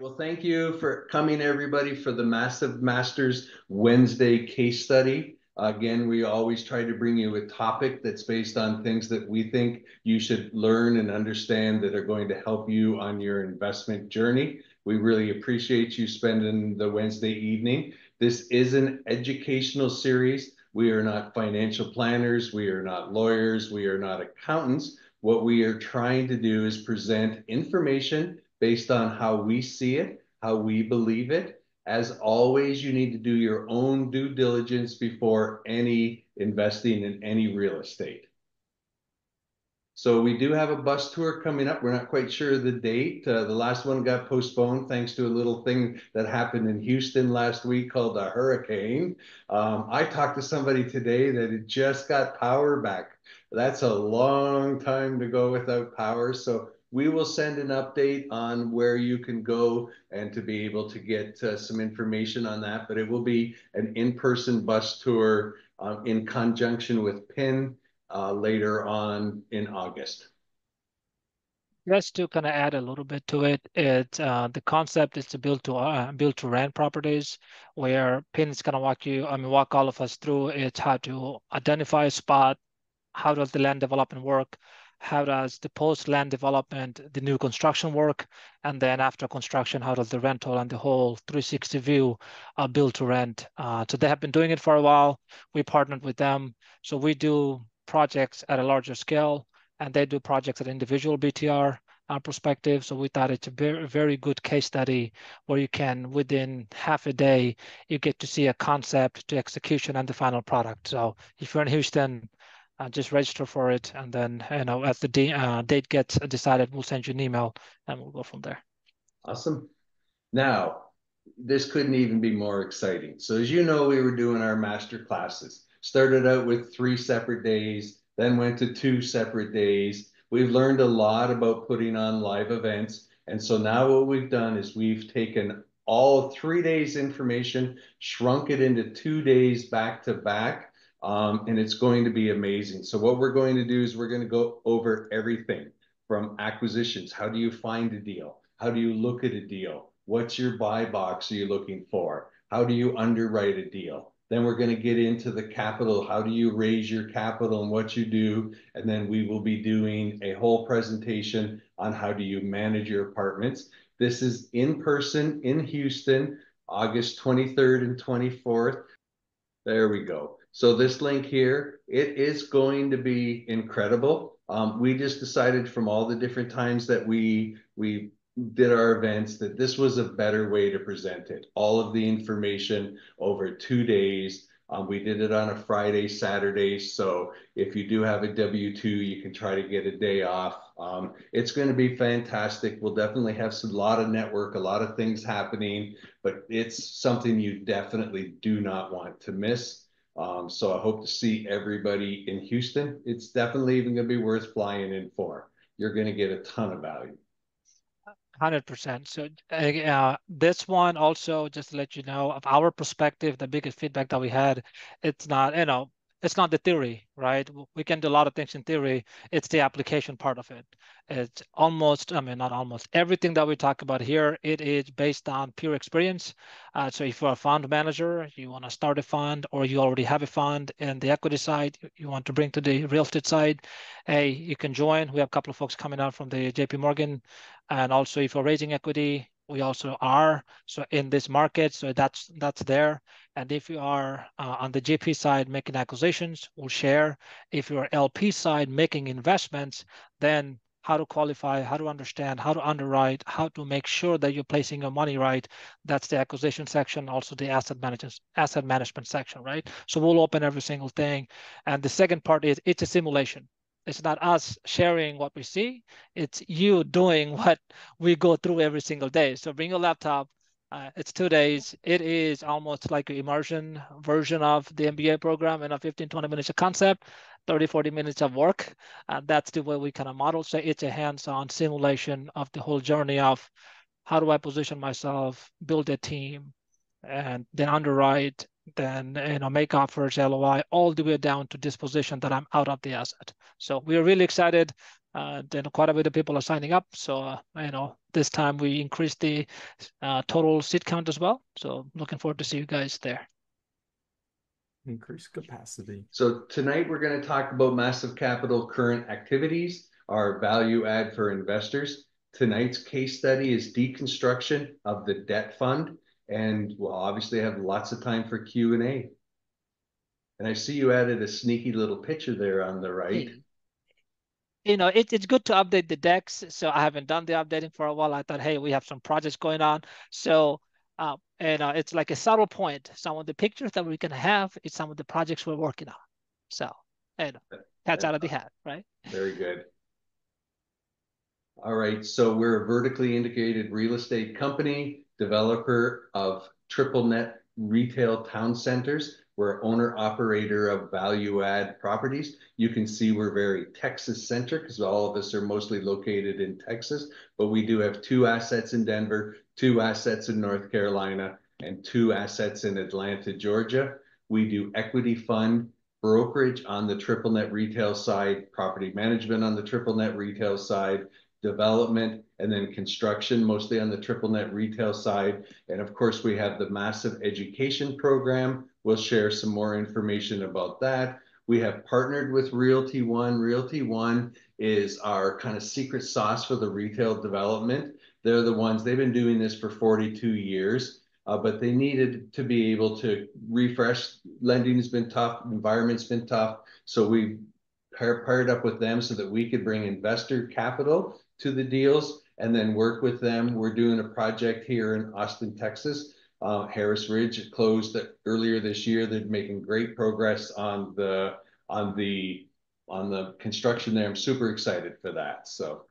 Well, thank you for coming, everybody, for the Massive Masters Wednesday case study. Again, we always try to bring you a topic that's based on things that we think you should learn and understand that are going to help you on your investment journey. We really appreciate you spending the Wednesday evening. This is an educational series. We are not financial planners. We are not lawyers. We are not accountants. What we are trying to do is present information based on how we see it, how we believe it. As always, you need to do your own due diligence before any investing in any real estate. So we do have a bus tour coming up. We're not quite sure of the date. Uh, the last one got postponed thanks to a little thing that happened in Houston last week called a hurricane. Um, I talked to somebody today that had just got power back. That's a long time to go without power. So we will send an update on where you can go and to be able to get uh, some information on that. But it will be an in-person bus tour uh, in conjunction with PIN uh, later on in August. Just to kind of add a little bit to it, it uh, the concept is to build to uh, build to rent properties, where PIN is gonna walk you, I mean, walk all of us through it, how to identify a spot, how does the land development work, how does the post land development, the new construction work, and then after construction, how does the rental and the whole 360 view uh, build to rent. Uh, so they have been doing it for a while. We partnered with them. So we do projects at a larger scale, and they do projects at individual BTR uh, perspective. So we thought it's a very, very good case study where you can, within half a day, you get to see a concept to execution and the final product. So if you're in Houston, uh, just register for it, and then you know as the de- uh, date gets decided, we'll send you an email, and we'll go from there. Awesome. Now, this couldn't even be more exciting. So as you know, we were doing our master classes. Started out with three separate days, then went to two separate days. We've learned a lot about putting on live events. And so now what we've done is we've taken all three days information, shrunk it into two days back to back, um, and it's going to be amazing. So what we're going to do is we're going to go over everything from acquisitions. How do you find a deal? How do you look at a deal? What's your buy box are you looking for? How do you underwrite a deal? Then we're going to get into the capital. How do you raise your capital and what you do? And then we will be doing a whole presentation on how do you manage your apartments. This is in person in Houston, August 23rd and 24th. There we go. So this link here, it is going to be incredible. Um, we just decided from all the different times that we we did our events that this was a better way to present it. All of the information over two days. Um, we did it on a Friday, Saturday. So if you do have a W-2, you can try to get a day off. Um, it's going to be fantastic. We'll definitely have a lot of network, a lot of things happening, but it's something you definitely do not want to miss. Um, so I hope to see everybody in Houston. It's definitely even going to be worth flying in for. You're going to get a ton of value. 100%. So uh, this one also, just to let you know, of our perspective, the biggest feedback that we had, it's not, you know, it's not the theory, right? We can do a lot of things in theory. It's the application part of it. It's almost, I mean, not almost everything that we talk about here, it is based on pure experience. Uh, so if you're a fund manager, you want to start a fund or you already have a fund in the equity side, you want to bring to the real estate side, hey, you can join. We have a couple of folks coming out from the JP Morgan. And also if you're raising equity, we also are so in this market so that's that's there. And if you are uh, on the gp side making acquisitions we'll share. If you're lp side making investments then how to qualify how to understand how to underwrite how to make sure that you're placing your money right that's the acquisition section also the asset management asset management section right? So we'll open every single thing. And the second part is it's a simulation it's not us sharing what we see. It's you doing what we go through every single day. So bring your laptop. Uh, it's two days. It is almost like an immersion version of the MBA program in a 15, 20 minutes of concept, 30, 40 minutes of work. That's the way we kind of model. So it's a hands-on simulation of the whole journey of how do I position myself, build a team, and then underwrite then you know make offers LOI all the way down to disposition that I'm out of the asset. So we're really excited. uh, then quite a bit of people are signing up. So, uh, you know, this time we increased the uh, total seat count as well. So looking forward to see you guys there. Increase capacity. So tonight we're going to talk about massive capital current activities, our value add for investors. Tonight's case study is deconstruction of the debt fund. And we'll obviously have lots of time for Q&A. And I see you added a sneaky little picture there on the right. You know, it, it's good to update the decks. So I haven't done the updating for a while. I thought, hey, we have some projects going on. So, uh, and uh, it's like a subtle point. Some of the pictures that we can have is some of the projects we're working on. So, and that's out of the hat, right? Very good. All right, so we're a vertically integrated real estate company, developer of triple net retail town centers. We're owner operator of value add properties. You can see we're very Texas centric because all of us are mostly located in Texas, but we do have two assets in Denver, two assets in North Carolina, and two assets in Atlanta, Georgia. We do equity fund brokerage on the triple net retail side, property management on the triple net retail side, development, and then construction, mostly on the triple net retail side. And of course, we have the massive education program. We'll share some more information about that. We have partnered with Realty One. Realty One is our kind of secret sauce for the retail development. They're the ones, they've been doing this for 42 years, uh, but they needed to be able to refresh. Lending has been tough, environment's been tough. So we paired up with them so that we could bring investor capital to the deals and then work with them. We're doing a project here in Austin, Texas. Uh, Harris Ridge closed earlier this year. They're making great progress on the on the on the construction there. I'm super excited for that. So,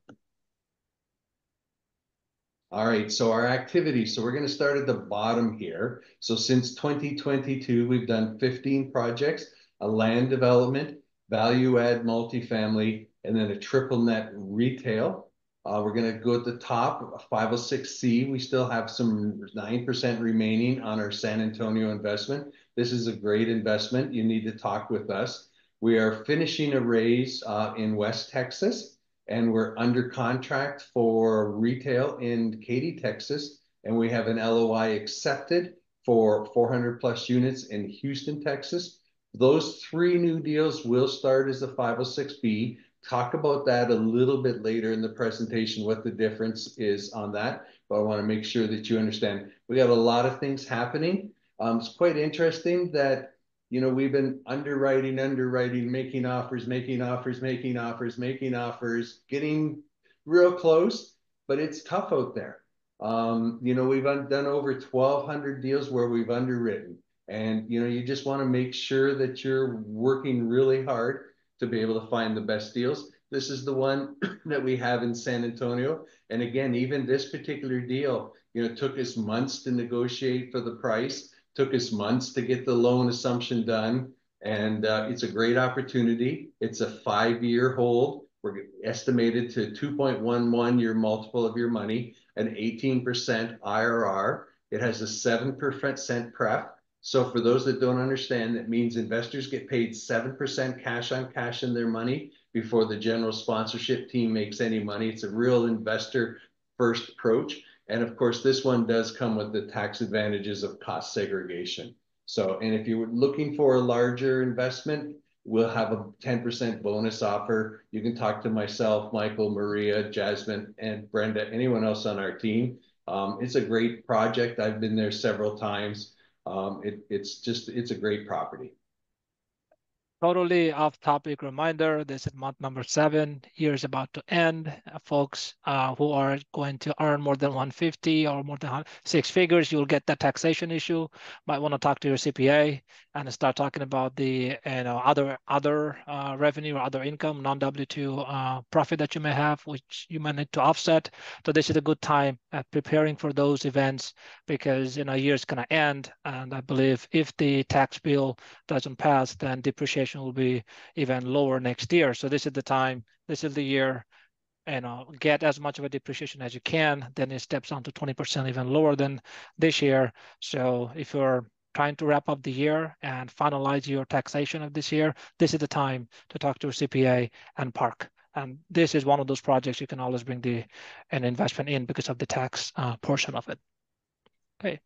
all right. So our activity. So we're going to start at the bottom here. So since 2022, we've done 15 projects: a land development, value add multifamily, and then a triple net retail. Uh, we're going to go at the top, 506C. We still have some 9% remaining on our San Antonio investment. This is a great investment. You need to talk with us. We are finishing a raise uh, in West Texas, and we're under contract for retail in Katy, Texas. And we have an LOI accepted for 400 plus units in Houston, Texas. Those three new deals will start as a 506B talk about that a little bit later in the presentation, what the difference is on that. But I want to make sure that you understand we got a lot of things happening. Um, it's quite interesting that, you know, we've been underwriting, underwriting, making offers, making offers, making offers, making offers, getting real close, but it's tough out there. Um, you know, we've done over 1,200 deals where we've underwritten. And, you know, you just want to make sure that you're working really hard to be able to find the best deals. This is the one that we have in San Antonio. And again, even this particular deal, you know, took us months to negotiate for the price, took us months to get the loan assumption done. And uh, it's a great opportunity. It's a five-year hold. We're estimated to 2.11 year multiple of your money, an 18% IRR. It has a 7% pref. So for those that don't understand, that means investors get paid 7% cash on cash in their money before the general sponsorship team makes any money. It's a real investor first approach. And of course, this one does come with the tax advantages of cost segregation. So, and if you're looking for a larger investment, we'll have a 10% bonus offer. You can talk to myself, Michael, Maria, Jasmine, and Brenda, anyone else on our team. Um, it's a great project. I've been there several times. Um, it, it's just, it's a great property. Totally off topic reminder. This is month number seven. Year is about to end. Uh, folks uh, who are going to earn more than 150 or more than six figures, you'll get that taxation issue. Might want to talk to your CPA and start talking about the you know other other uh, revenue or other income, non W two uh, profit that you may have, which you might need to offset. So this is a good time at preparing for those events because you know year is gonna end, and I believe if the tax bill doesn't pass, then depreciation will be even lower next year. So this is the time, this is the year, you know, get as much of a depreciation as you can, then it steps on to 20% even lower than this year. So if you're trying to wrap up the year and finalize your taxation of this year, this is the time to talk to a CPA and park And this is one of those projects you can always bring the an investment in because of the tax uh, portion of it. Okay.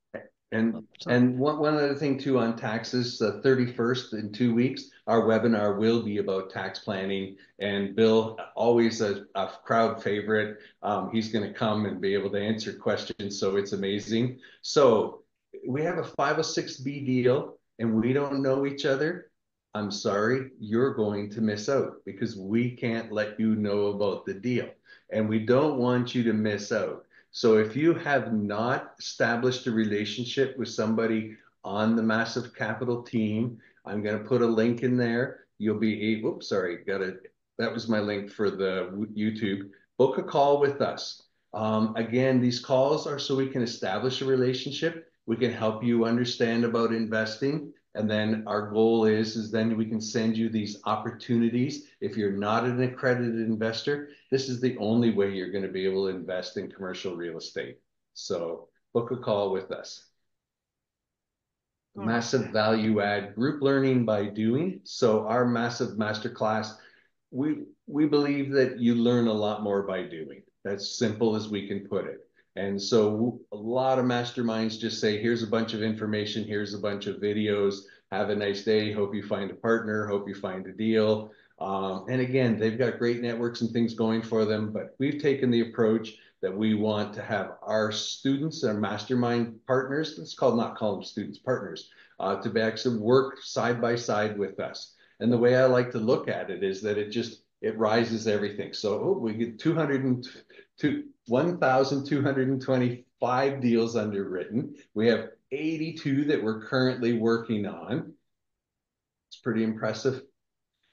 And, and one, one other thing too on taxes, the thirty-first in two weeks, our webinar will be about tax planning. And Bill, always a, a crowd favorite, um, he's gonna come and be able to answer questions, so it's amazing. So we have a five oh six B deal and we don't know each other. I'm sorry, you're going to miss out because we can't let you know about the deal. And we don't want you to miss out. So if you have not established a relationship with somebody on the Massive Capital team, I'm going to put a link in there. You'll be, oops, sorry, got it. That was my link for the YouTube. Book a call with us. Um, again, these calls are so we can establish a relationship. We can help you understand about investing. And then our goal is, is then we can send you these opportunities. If you're not an accredited investor, this is the only way you're going to be able to invest in commercial real estate. So book a call with us. Hmm. Massive value add group learning by doing. So our massive masterclass, we we believe that you learn a lot more by doing. That's simple as we can put it. And so a lot of masterminds just say, here's a bunch of information, here's a bunch of videos, have a nice day, hope you find a partner, hope you find a deal. Um, and again, they've got great networks and things going for them, but we've taken the approach that we want to have our students, our mastermind partners, it's called not call them students, partners, uh, to actually work side by side with us. And the way I like to look at it is that it just, it rises everything. So oh, we get 200 and 1,225 deals underwritten. We have 82 that we're currently working on. It's pretty impressive.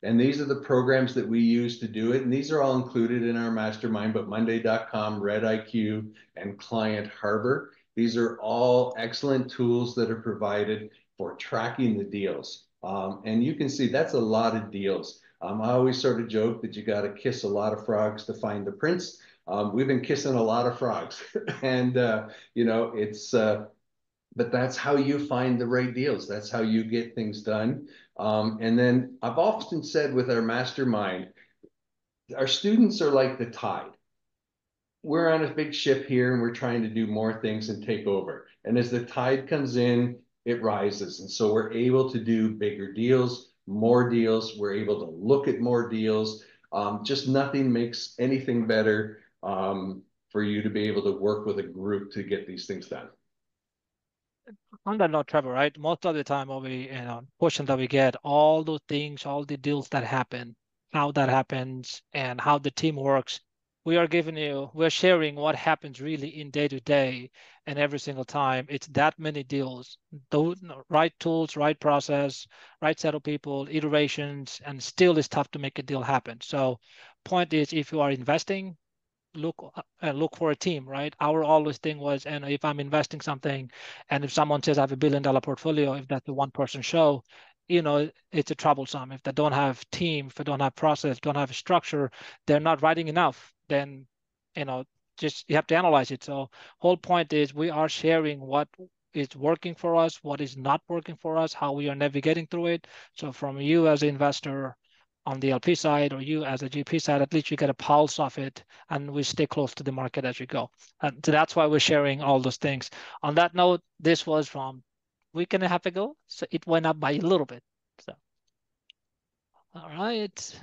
And these are the programs that we use to do it. And these are all included in our mastermind, but Monday.com, Red IQ, and Client Harbor. These are all excellent tools that are provided for tracking the deals. Um, and you can see that's a lot of deals. Um, I always sort of joke that you got to kiss a lot of frogs to find the prince. Um, we've been kissing a lot of frogs, and uh, you know it's. Uh, but that's how you find the right deals. That's how you get things done. Um, and then I've often said with our mastermind, our students are like the tide. We're on a big ship here, and we're trying to do more things and take over. And as the tide comes in, it rises, and so we're able to do bigger deals, more deals. We're able to look at more deals. Um, just nothing makes anything better um, for you to be able to work with a group to get these things done. On that note, Trevor, right? Most of the time, when we, you know, question that we get, all those things, all the deals that happen, how that happens, and how the team works, we are giving you, we're sharing what happens really in day to day, and every single time, it's that many deals, those right tools, right process, right set of people, iterations, and still it's tough to make a deal happen. So, point is, if you are investing, look uh, look for a team, right? Our always thing was, and if I'm investing something, and if someone says I have a billion dollar portfolio, if that's a one person show, you know, it's a troublesome. If they don't have team, if they don't have process, don't have a structure, they're not writing enough. Then, you know, just you have to analyze it. So whole point is we are sharing what is working for us, what is not working for us, how we are navigating through it. So from you as an investor, on the LP side or you as a GP side, at least you get a pulse of it and we stay close to the market as we go. And so that's why we're sharing all those things. On that note, this was from week and a half ago. So it went up by a little bit. So, all right.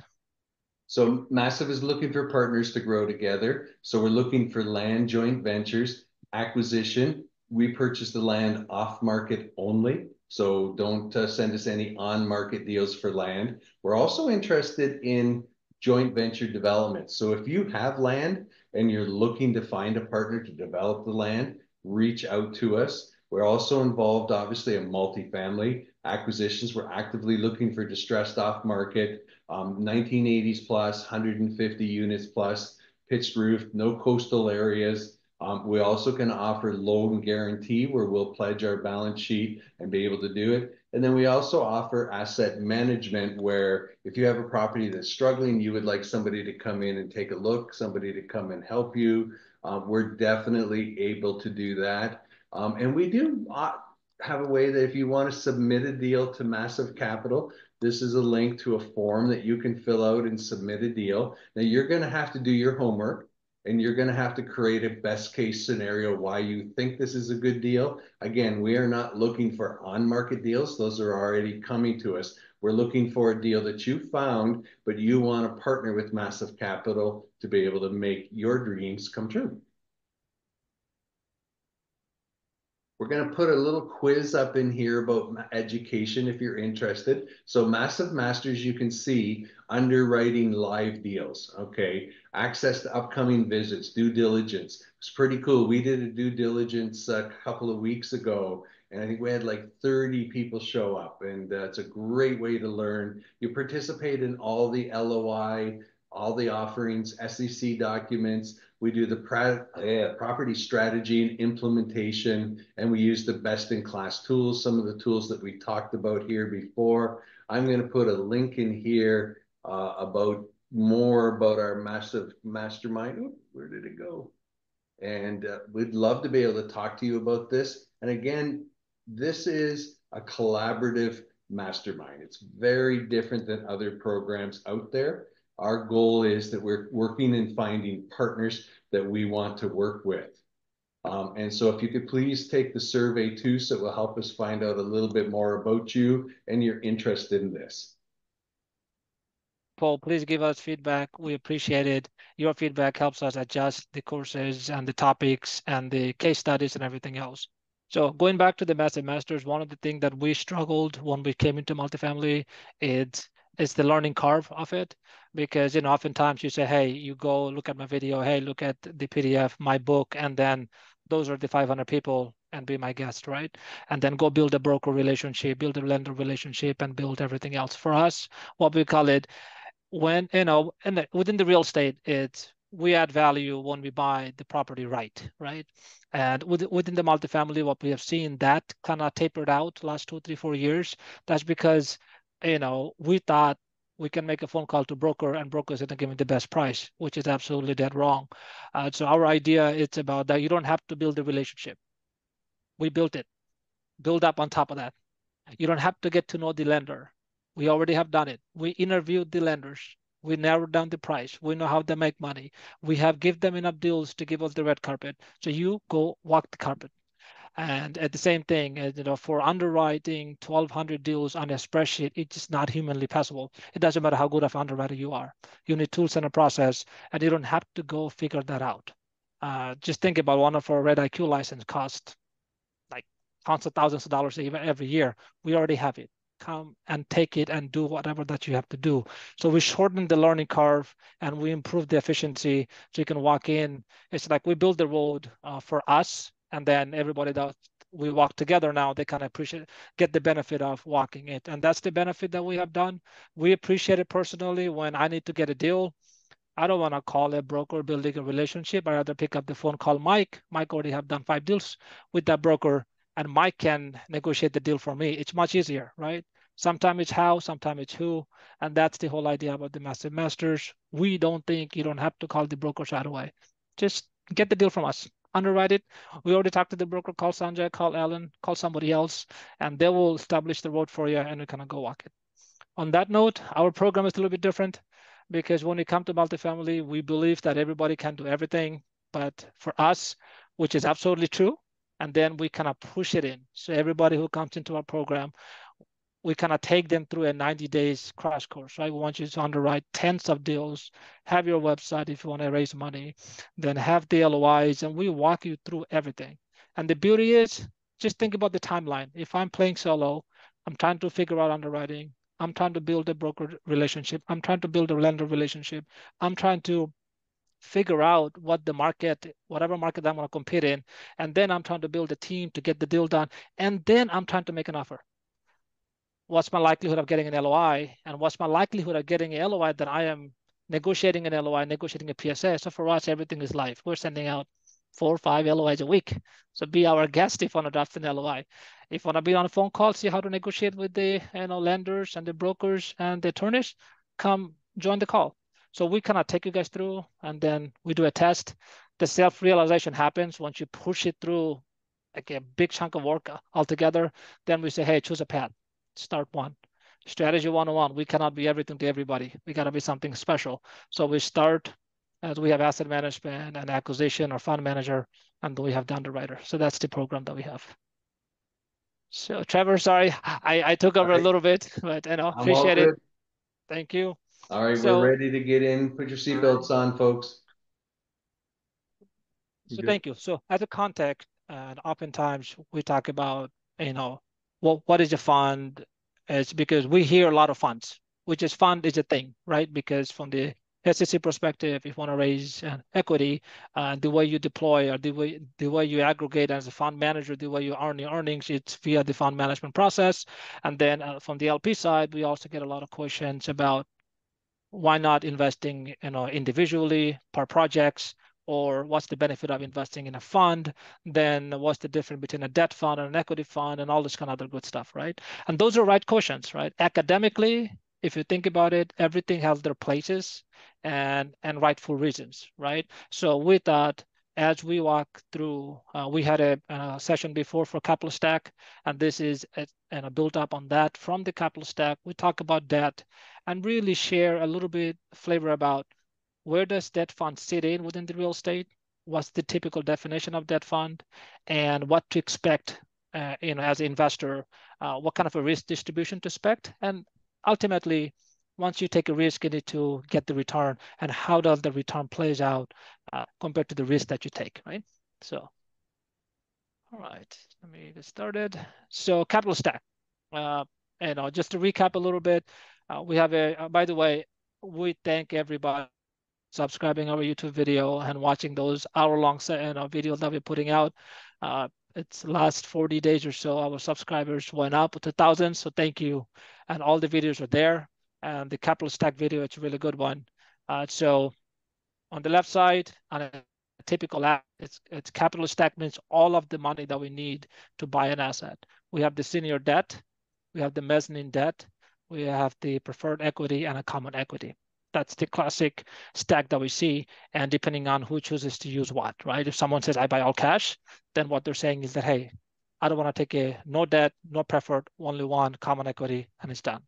So Massive is looking for partners to grow together. So we're looking for land joint ventures, acquisition. We purchase the land off market only. So don't uh, send us any on-market deals for land. We're also interested in joint venture development. So if you have land and you're looking to find a partner to develop the land, reach out to us. We're also involved, obviously, in multifamily acquisitions. We're actively looking for distressed off-market, um, 1980s plus, 150 units plus, pitched roof, no coastal areas, we also can offer loan guarantee where we'll pledge our balance sheet and be able to do it. And then we also offer asset management where if you have a property that's struggling, you would like somebody to come in and take a look, somebody to come and help you. Um, we're definitely able to do that. Um, and we do, uh, have a way that if you want to submit a deal to Massive Capital, this is a link to a form that you can fill out and submit a deal. Now you're going to have to do your homework and you're going to have to create a best case scenario why you think this is a good deal. Again, we are not looking for on market deals. Those are already coming to us. We're looking for a deal that you found, but you want to partner with Massive Capital to be able to make your dreams come true. We're going to put a little quiz up in here about education if you're interested. So Massive Masters, you can see underwriting live deals. Okay. Access to upcoming visits, due diligence. It's pretty cool. We did a due diligence a couple of weeks ago and I think we had like 30 people show up and uh, it's a great way to learn. You participate in all the LOI, all the offerings, SEC documents, we do the uh, property strategy and implementation, and we use the best-in-class tools, some of the tools that we talked about here before. I'm going to put a link in here uh, about more about our massive mastermind. Ooh, where did it go? And uh, we'd love to be able to talk to you about this. And again, this is a collaborative mastermind. It's very different than other programs out there. Our goal is that we're working and finding partners that we want to work with. Um, and so if you could please take the survey too, so it will help us find out a little bit more about you and your interest in this. Paul, please give us feedback. We appreciate it. Your feedback helps us adjust the courses and the topics and the case studies and everything else. So going back to the Massive Masters, one of the things that we struggled when we came into multifamily is is the learning curve of it. Because you know oftentimes you say hey you go look at my video. Hey look at the pdf my book and then those are the 500 people and be my guest right? And then go build a broker relationship build a lender relationship and build everything else. For us what we call it when you know and within the real estate it's we add value when we buy the property right right? And within the multifamily what we have seen that kind of tapered out last two three four years that's because you know, we thought we can make a phone call to broker and broker is going to give me the best price, which is absolutely dead wrong. Uh, so our idea it's about that you don't have to build a relationship. We built it. Build up on top of that. You don't have to get to know the lender. We already have done it. We interviewed the lenders. We narrowed down the price. We know how they make money. We have give them enough deals to give us the red carpet. So you go walk the carpet. And at the same thing, uh, you know, for underwriting 1,200 deals on a spreadsheet, it's just not humanly possible. It doesn't matter how good of underwriter you are. You need tools and a process, and you don't have to go figure that out. Uh, just think about one of our Red IQ license cost like hundreds of thousands of dollars even every year. We already have it. Come and take it and do whatever that you have to do. So we shorten the learning curve and we improve the efficiency. So you can walk in. It's like we build the road uh, for us and then everybody that we walk together now they of appreciate get the benefit of walking it. And that's the benefit that we have done. We appreciate it personally when i need to get a deal. I don't want to call a broker building a relationship. I rather pick up the phone call mike. Mike already have done five deals with that broker and mike can negotiate the deal for me. It's much easier right? Sometimes it's how sometimes it's who. And that's the whole idea about the massive masters. We don't think you don't have to call the broker right away. Just get the deal from us underwrite it. We already talked to the broker, call Sanjay, call Alan, call somebody else, and they will establish the road for you and you kind of go walk it. On that note, our program is a little bit different because when we come to multifamily, we believe that everybody can do everything. But for us, which is absolutely true, and then we kind of push it in. So everybody who comes into our program, we kind of take them through a 90 days crash course, right? We want you to underwrite tens of deals, have your website if you want to raise money, then have the LOIs, and we walk you through everything. And the beauty is, just think about the timeline. If I'm playing solo, I'm trying to figure out underwriting. I'm trying to build a broker relationship. I'm trying to build a lender relationship. I'm trying to figure out what the market, whatever market I'm going to compete in. And then I'm trying to build a team to get the deal done. And then I'm trying to make an offer what's my likelihood of getting an LOI and what's my likelihood of getting an LOI that I am negotiating an LOI, negotiating a PSA. So for us, everything is live. We're sending out four or five LOIs a week. So be our guest if you want to draft an LOI. If you want to be on a phone call, see how to negotiate with the you know lenders and the brokers and the attorneys, come join the call. So we kind of take you guys through and then we do a test. The self-realization happens once you push it through like a big chunk of work altogether, then we say, hey, choose a path, start one. Strategy 101, we cannot be everything to everybody. We got to be something special. So we start as we have asset management and acquisition or fund manager, and we have the underwriter. So that's the program that we have. So Trevor, sorry, I, I took over right. a little bit, but you know, I'm appreciate it. Thank you. All right, so, we're ready to get in. Put your seatbelts on, folks. So thank you. So as a context, and oftentimes we talk about, you know, what is a fund? It's because we hear a lot of funds, which is fund is a thing, right? Because from the SEC perspective, if you want to raise uh, equity, uh, the way you deploy or the way the way you aggregate as a fund manager, the way you earn your earnings, it's via the fund management process. And then uh, from the LP side, we also get a lot of questions about why not investing, you know, individually per projects, or what's the benefit of investing in a fund, then what's the difference between a debt fund and an equity fund and all this kind of other good stuff, right? And those are right questions, right? Academically, if you think about it, everything has their places and, and rightful reasons, right? So with that, as we walk through, uh, we had a, a, session before for capital stack, and this is a, and a built up on that from the capital stack. We talk about debt and really share a little bit flavor about where does debt fund sit in within the real estate? What's the typical definition of debt fund, and what to expect, uh, you know, as an investor, uh, what kind of a risk distribution to expect, and ultimately, once you take a risk, you need to get the return, and how does the return plays out uh, compared to the risk that you take, right? So, all right, let me get started. So, capital stack. Uh, you know, just to recap a little bit, uh, we have a. Uh, by the way, we thank everybody subscribing our YouTube video and watching those hour-long you know, videos that we're putting out. Uh, it's last 40 days or so, our subscribers went up to thousands. So thank you. And all the videos are there. And the capital stack video, it's a really good one. Uh, so on the left side, on a typical app, it's, it's capital stack means all of the money that we need to buy an asset. We have the senior debt, we have the mezzanine debt, we have the preferred equity and a common equity that's the classic stack that we see. And depending on who chooses to use what, right? If someone says, I buy all cash, then what they're saying is that, hey, I don't want to take a no debt, no preferred, only one common equity, and it's done.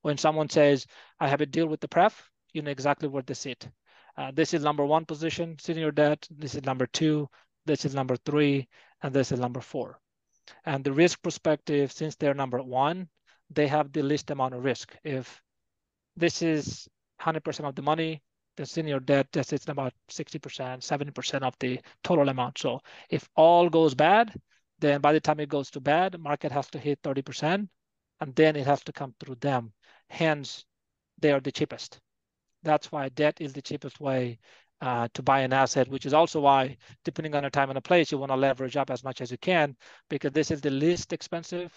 When someone says, I have a deal with the pref, you know exactly where they sit. Uh, this is number one position, senior debt. This is number two. This is number three. And this is number four. And the risk perspective, since they're number one, they have the least amount of risk. If this is 100% of the money. The senior debt just it's about 60%, 70% of the total amount. So if all goes bad, then by the time it goes to bad, the market has to hit 30%, and then it has to come through them. Hence, they are the cheapest. That's why debt is the cheapest way uh, to buy an asset, which is also why, depending on the time and the place, you want to leverage up as much as you can because this is the least expensive.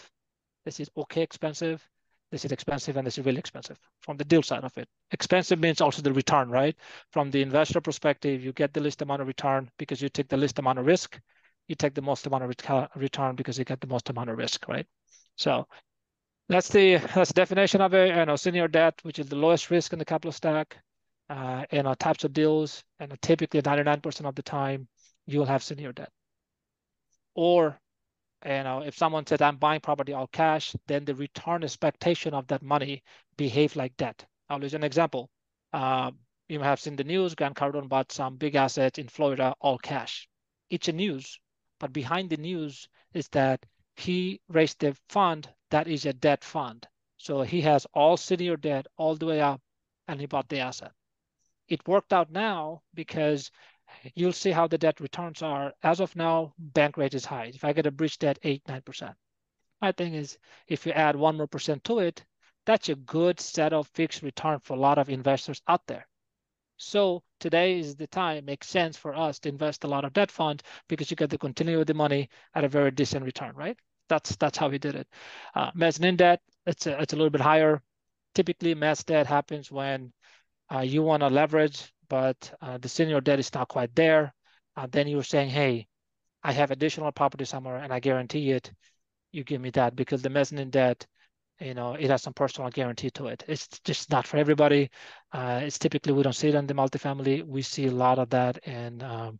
This is okay expensive this is expensive and this is really expensive from the deal side of it. Expensive means also the return, right? From the investor perspective, you get the least amount of return because you take the least amount of risk. You take the most amount of return because you get the most amount of risk, right? So that's the that's the definition of a you know, senior debt, which is the lowest risk in the capital stack. Uh, and our types of deals, and typically 99% of the time, you'll have senior debt. Or you know, if someone said I'm buying property all cash, then the return expectation of that money behave like debt. I'll use an example. Uh, you may have seen the news, Grant Cardone bought some big assets in Florida all cash. It's a news, but behind the news is that he raised a fund that is a debt fund. So he has all senior debt all the way up and he bought the asset. It worked out now because you'll see how the debt returns are. As of now, bank rate is high. If I get a bridge debt, 8 9%. My thing is, if you add one more percent to it, that's a good set of fixed return for a lot of investors out there. So today is the time, it makes sense for us to invest a lot of debt fund because you get to continue with the money at a very decent return, right? That's that's how we did it. Uh, mezzanine debt, it's a, it's a little bit higher. Typically, mezz debt happens when uh, you want to leverage but uh, the senior debt is not quite there, uh, then you're saying, hey, I have additional property somewhere and I guarantee it, you give me that because the mezzanine debt, you know, it has some personal guarantee to it. It's just not for everybody. Uh, it's typically, we don't see it on the multifamily. We see a lot of that in, um,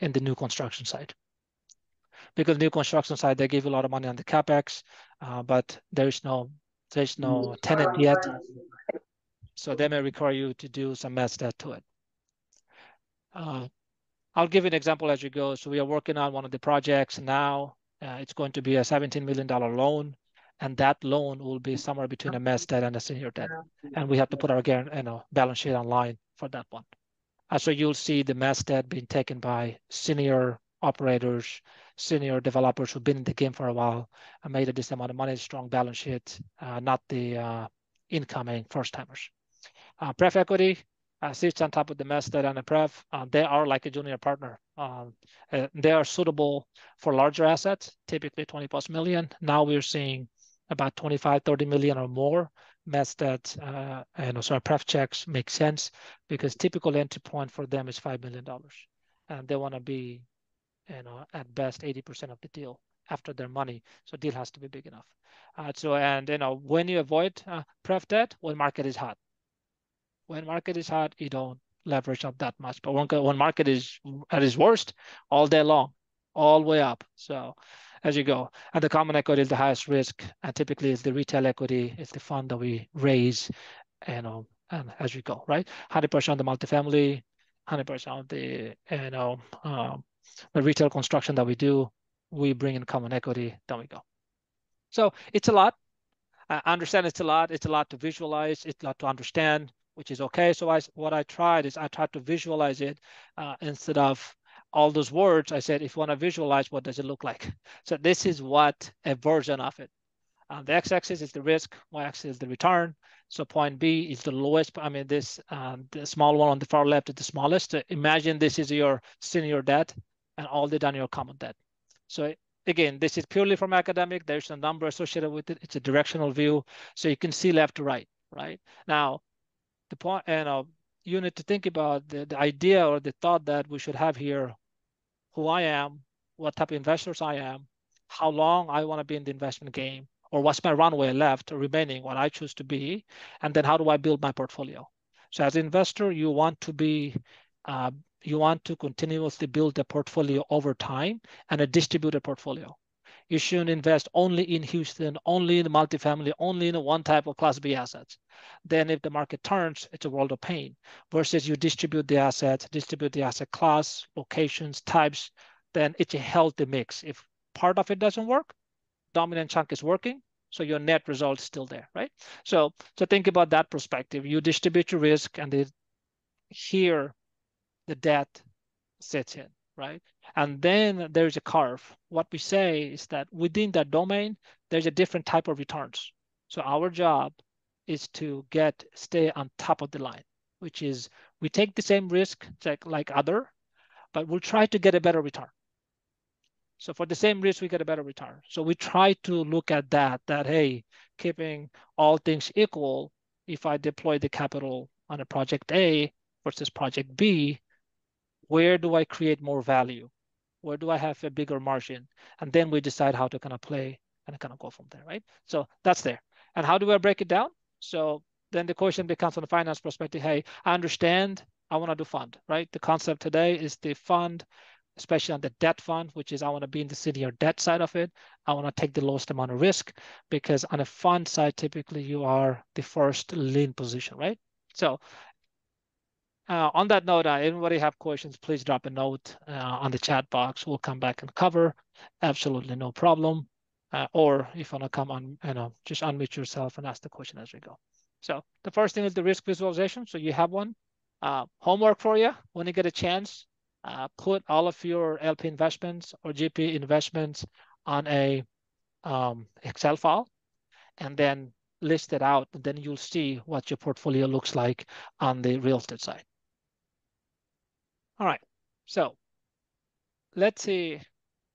in the new construction side. because new construction side they give you a lot of money on the capex, uh, but there's no there's no tenant yet, so they may require you to do some mezz debt to it. Uh, I'll give you an example as you go. So we are working on one of the projects now. Uh, it's going to be a $17 million loan, and that loan will be somewhere between a mezz debt and a senior debt. And we have to put our you know, balance sheet online for that one. Uh, so you'll see the mezz debt being taken by senior operators, senior developers who've been in the game for a while and made a decent amount of money, strong balance sheet, uh, not the uh, incoming first timers. Uh, pref equity sits on top of the debt and the pref. Uh, they are like a junior partner. Um, uh, they are suitable for larger assets, typically 20 plus million. Now we're seeing about 25, 30 million or more mezz debt uh, and also our pref checks make sense because typical entry point for them is $5 million. And they want to be you know, at best 80% of the deal after their money. So deal has to be big enough. Uh, so, and you know, when you avoid uh, pref debt, when market is hot. When market is hot, you don't leverage up that much. But when, when market is at its worst, all day long, all the way up. So as you go, and the common equity is the highest risk, and typically it's the retail equity, it's the fund that we raise, you know, and as we go, right? 100% on the multifamily, 100% on the, you know, um, the retail construction that we do, we bring in common equity, then we go. So it's a lot. I understand it's a lot. It's a lot to visualize. It's a lot to understand, which is okay. So I, what I tried is I tried to visualize it uh, instead of all those words. I said, if you want to visualize, what does it look like? So this is what a version of it. Um, the x-axis is the risk, y-axis is the return. So point B is the lowest. I mean, this um, the small one on the far left is the smallest. So imagine this is your senior debt and all the done your common debt. So again, this is purely from academic. There's a number associated with it. It's a directional view. So you can see left to right, right? Now, the point, you you need to think about the, the idea or the thought that we should have here, who I am, what type of investors I am, how long I want to be in the investment game, or what's my runway left remaining, what I choose to be, and then how do I build my portfolio? So as an investor, you want to be uh, you want to continuously build a portfolio over time and a distributed portfolio. You shouldn't invest only in Houston, only in the multifamily, only in one type of Class B assets. Then if the market turns, it's a world of pain. Versus you distribute the assets, distribute the asset class, locations, types, then it's a healthy mix. If part of it doesn't work, dominant chunk is working, so your net result is still there, right? So, so think about that perspective. You distribute your risk and the, here the debt sets in, right? And then there's a curve. What we say is that within that domain, there's a different type of returns. So our job is to get stay on top of the line, which is we take the same risk like, like other, but we'll try to get a better return. So for the same risk, we get a better return. So we try to look at that, that, hey, keeping all things equal, if I deploy the capital on a project A versus project B, where do I create more value? Where do I have a bigger margin? And then we decide how to kind of play and kind of go from there, right? So that's there. And how do I break it down? So then the question becomes on the finance perspective, hey, I understand I want to do fund, right? The concept today is the fund, especially on the debt fund, which is I want to be in the senior debt side of it. I want to take the lowest amount of risk because on a fund side, typically you are the first lien position, right? So uh, on that note, uh, anybody have questions, please drop a note uh, on the chat box. We'll come back and cover. Absolutely no problem. Uh, or if you want to come on, you know, just unmute yourself and ask the question as we go. So the first thing is the risk visualization. So you have one. Uh, homework for you when you get a chance. Uh, put all of your LP investments or GP investments on a um, Excel file and then list it out. Then you'll see what your portfolio looks like on the real estate side. All right, so let's see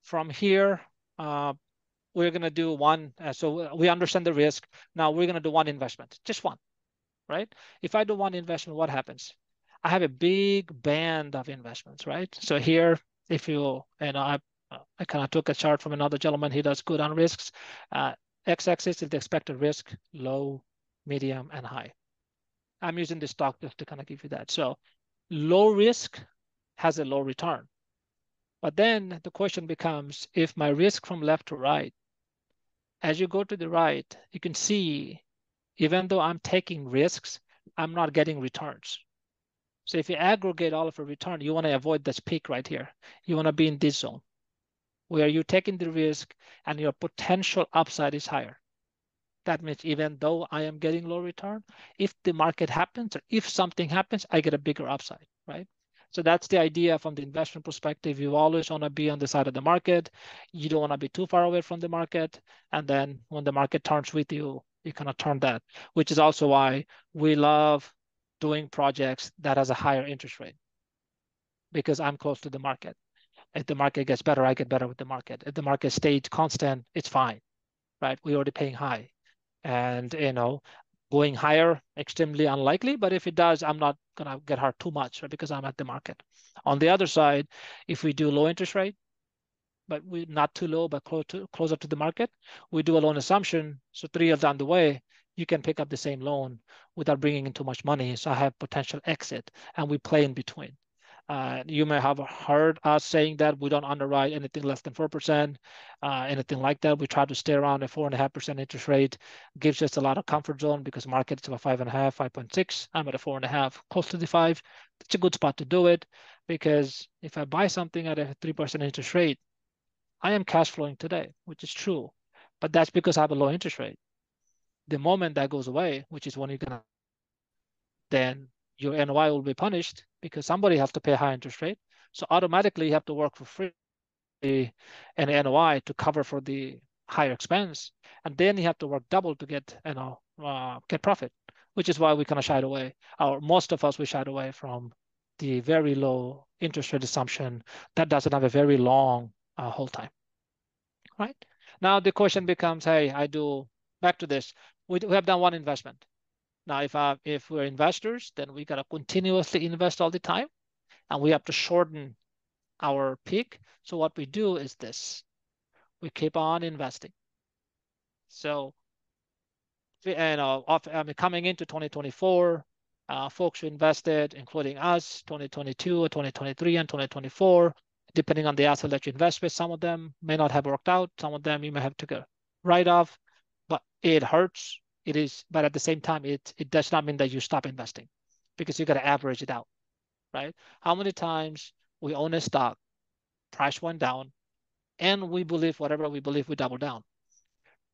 from here, uh, we're gonna do one, uh, so we understand the risk. Now we're gonna do one investment, just one, right? If I do one investment, what happens? I have a big band of investments, right? So here, if you, and I, I kind of took a chart from another gentleman, he does good on risks. Uh, x-axis is the expected risk, low, medium, and high. I'm using this stock just to kind of give you that. So low risk has a low return. But then the question becomes, if my risk from left to right, as you go to the right, you can see, even though I'm taking risks, I'm not getting returns. So if you aggregate all of your return, you want to avoid this peak right here. You want to be in this zone where you're taking the risk and your potential upside is higher. That means even though I am getting low return, if the market happens or if something happens, I get a bigger upside, right? So that's the idea from the investment perspective. You always want to be on the side of the market. You don't want to be too far away from the market. And then when the market turns with you, you kind of turn that, which is also why we love doing projects that has a higher interest rate because I'm close to the market. If the market gets better, I get better with the market. If the market stays constant, it's fine, right? We're already paying high. And, you know, going higher, extremely unlikely. But if it does, I'm not to get hurt too much right, because I'm at the market. On the other side, if we do low interest rate, but we not too low, but close to, closer to the market, we do a loan assumption. So three years down the way, you can pick up the same loan without bringing in too much money. So I have potential exit, and we play in between. Uh, you may have heard us saying that we don't underwrite anything less than 4%, uh, anything like that. We try to stay around a 4.5% interest rate. Gives us a lot of comfort zone because market is about 5.5, 5.6. I'm at a 4.5, close to the 5. It's a good spot to do it because if I buy something at a 3% interest rate, I am cash flowing today, which is true. But that's because I have a low interest rate. The moment that goes away, which is when you're going to, then your NOI will be punished because somebody has to pay a high interest rate. So automatically you have to work for free and NOI to cover for the higher expense. And then you have to work double to get, you know, uh, get profit, which is why we kind of shied away, or most of us, we shied away from the very low interest rate assumption that doesn't have a very long uh, hold time, right? Now the question becomes, hey, I do, back to this, we, we have done one investment. Now, if, I, if we're investors, then we got to continuously invest all the time and we have to shorten our peak. So what we do is this, we keep on investing. So, you know, I mean, coming into 2024, uh, folks who invested, including us, 2022, 2023, and 2024, depending on the asset that you invest with, some of them may not have worked out. Some of them you may have to go write off, but it hurts it is, but at the same time, it it does not mean that you stop investing because you got to average it out, right? How many times we own a stock, price went down, and we believe whatever we believe, we double down.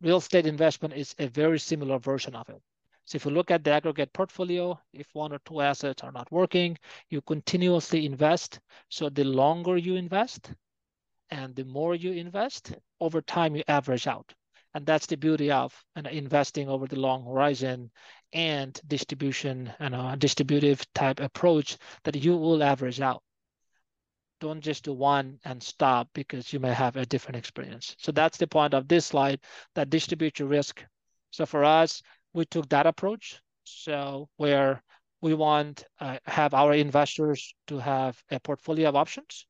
Real estate investment is a very similar version of it. So if you look at the aggregate portfolio, if one or two assets are not working, you continuously invest. So the longer you invest and the more you invest, over time you average out. And that's the beauty of you know, investing over the long horizon and distribution and a distributive type approach that you will average out. Don't just do one and stop because you may have a different experience. So that's the point of this slide, that distribute your risk. So for us, we took that approach. So where we want uh, have our investors to have a portfolio of options.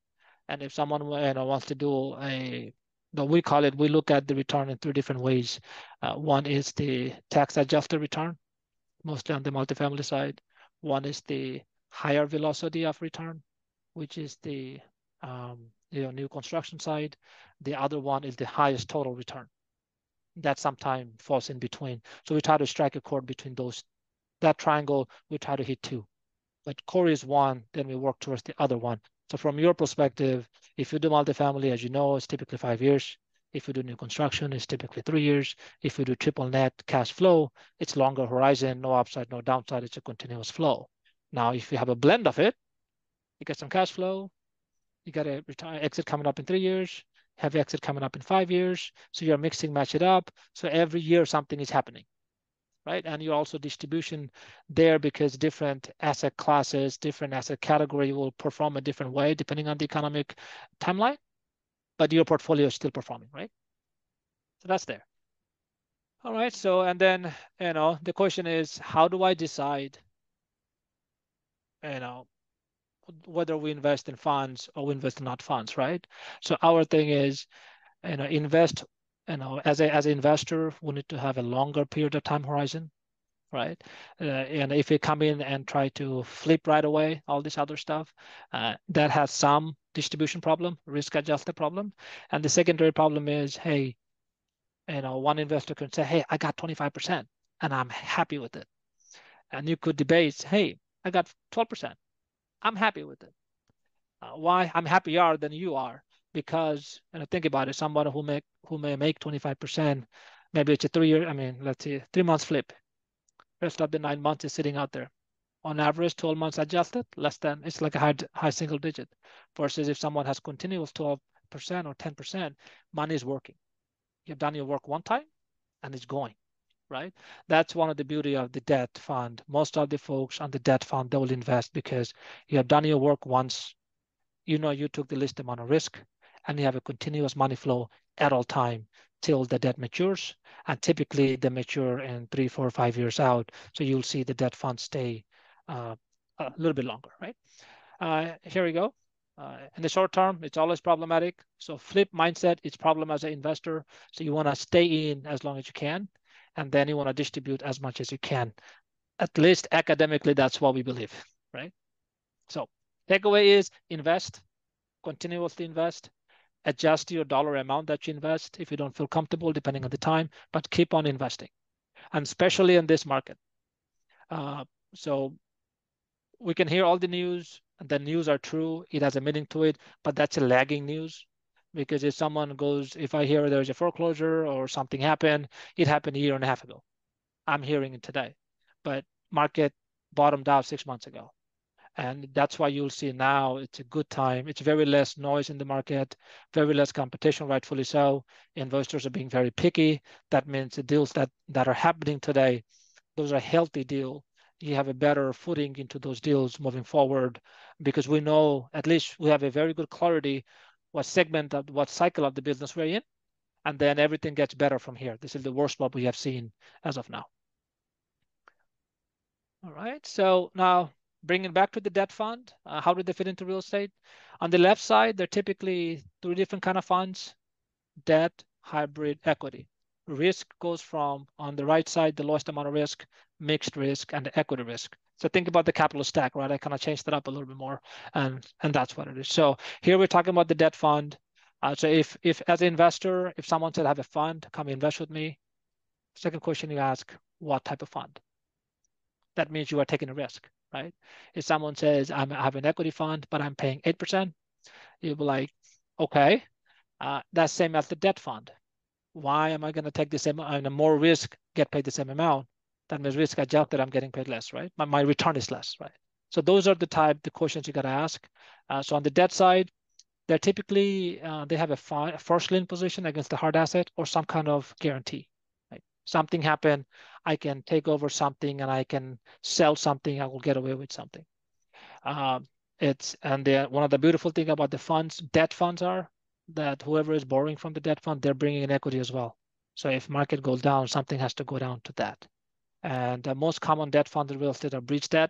And if someone you know, wants to do a but we call it, we look at the return in three different ways. Uh, one is the tax adjusted return, mostly on the multifamily side. One is the higher velocity of return, which is the um, you know, new construction side. The other one is the highest total return. That sometimes falls in between. So we try to strike a chord between those. That triangle, we try to hit two. But core is one, then we work towards the other one. So from your perspective, if you do multifamily, as you know, it's typically five years. If you do new construction, it's typically three years. If you do triple net cash flow, it's longer horizon, no upside, no downside. It's a continuous flow. Now, if you have a blend of it, you get some cash flow, you got a retire exit coming up in three years, have exit coming up in five years. So you're mixing, match it up. So every year something is happening right? And you also distribution there because different asset classes, different asset category will perform a different way depending on the economic timeline, but your portfolio is still performing, right? So that's there. All right, so, and then, you know, the question is, how do I decide, you know, whether we invest in funds or we invest in not funds, right? So our thing is, you know, invest you know, as a as an investor, we need to have a longer period of time horizon. right? Uh, and if you come in and try to flip right away, all this other stuff, uh, that has some distribution problem, risk adjusted problem. And the secondary problem is, hey, you know, one investor can say, hey, I got 25% and I'm happy with it. And you could debate, hey, I got 12%. I'm happy with it. Uh, why I'm happier than you are? Because, and I think about it, somebody who make who may make 25%, maybe it's a three year, I mean, let's say three months flip. Rest of the nine months is sitting out there. On average, 12 months adjusted, less than, it's like a high, high single digit. Versus if someone has continuous 12% or 10%, money is working. You've done your work one time and it's going right? That's one of the beauty of the debt fund. Most of the folks on the debt fund, they will invest because you have done your work once, you know you took the least amount of risk, and you have a continuous money flow at all time till the debt matures. And typically they mature in three, four, five years out. So you'll see the debt fund stay uh, a little bit longer, right? Uh, here we go. Uh, in the short term, it's always problematic. So flip mindset, it's problem as an investor. So you want to stay in as long as you can and then you want to distribute as much as you can. At least academically, that's what we believe, right? So takeaway is invest, continuously invest, adjust your dollar amount that you invest if you don't feel comfortable, depending on the time, but keep on investing, and especially in this market. Uh, so we can hear all the news, and the news are true. It has a meaning to it, but that's a lagging news because if someone goes, if I hear there's a foreclosure or something happened, it happened a year and a half ago. I'm hearing it today, but market bottomed out six months ago. And that's why you'll see now it's a good time. It's very less noise in the market, very less competition, rightfully so. Investors are being very picky. That means the deals that, that are happening today, those are healthy deal. You have a better footing into those deals moving forward because we know at least we have a very good clarity what segment of what cycle of the business we're in, and then everything gets better from here. This is the worst what we have seen as of now. All right, so now bringing back to the debt fund, uh, how do they fit into real estate? On the left side, they're typically three different kind of funds, debt, hybrid, equity. Risk goes from, on the right side, the lowest amount of risk, mixed risk, and equity risk. So think about the capital stack, right? I kind of changed that up a little bit more, and and that's what it is. So here we're talking about the debt fund. Uh, so if if as an investor, if someone said I have a fund, come invest with me. Second question you ask, what type of fund? That means you are taking a risk, right? If someone says I'm, I have an equity fund, but I'm paying eight percent, you'll be like, okay, uh, that's same as the debt fund. Why am I going to take the same and more risk, get paid the same amount? that means risk adjusted, I'm getting paid less, right? My, my return is less, right? So those are the type, the questions you got to ask. Uh, so on the debt side, they're typically, uh, they have a, fi- first lien position against the hard asset or some kind of guarantee? Something happen, I can take over something and I can sell something, I will get away with something. Um, it's, and one of the beautiful thing about the funds, debt funds are that whoever is borrowing from the debt fund, they're bringing in equity as well. So if market goes down, something has to go down to that. And the most common debt funded real estate are bridge debt,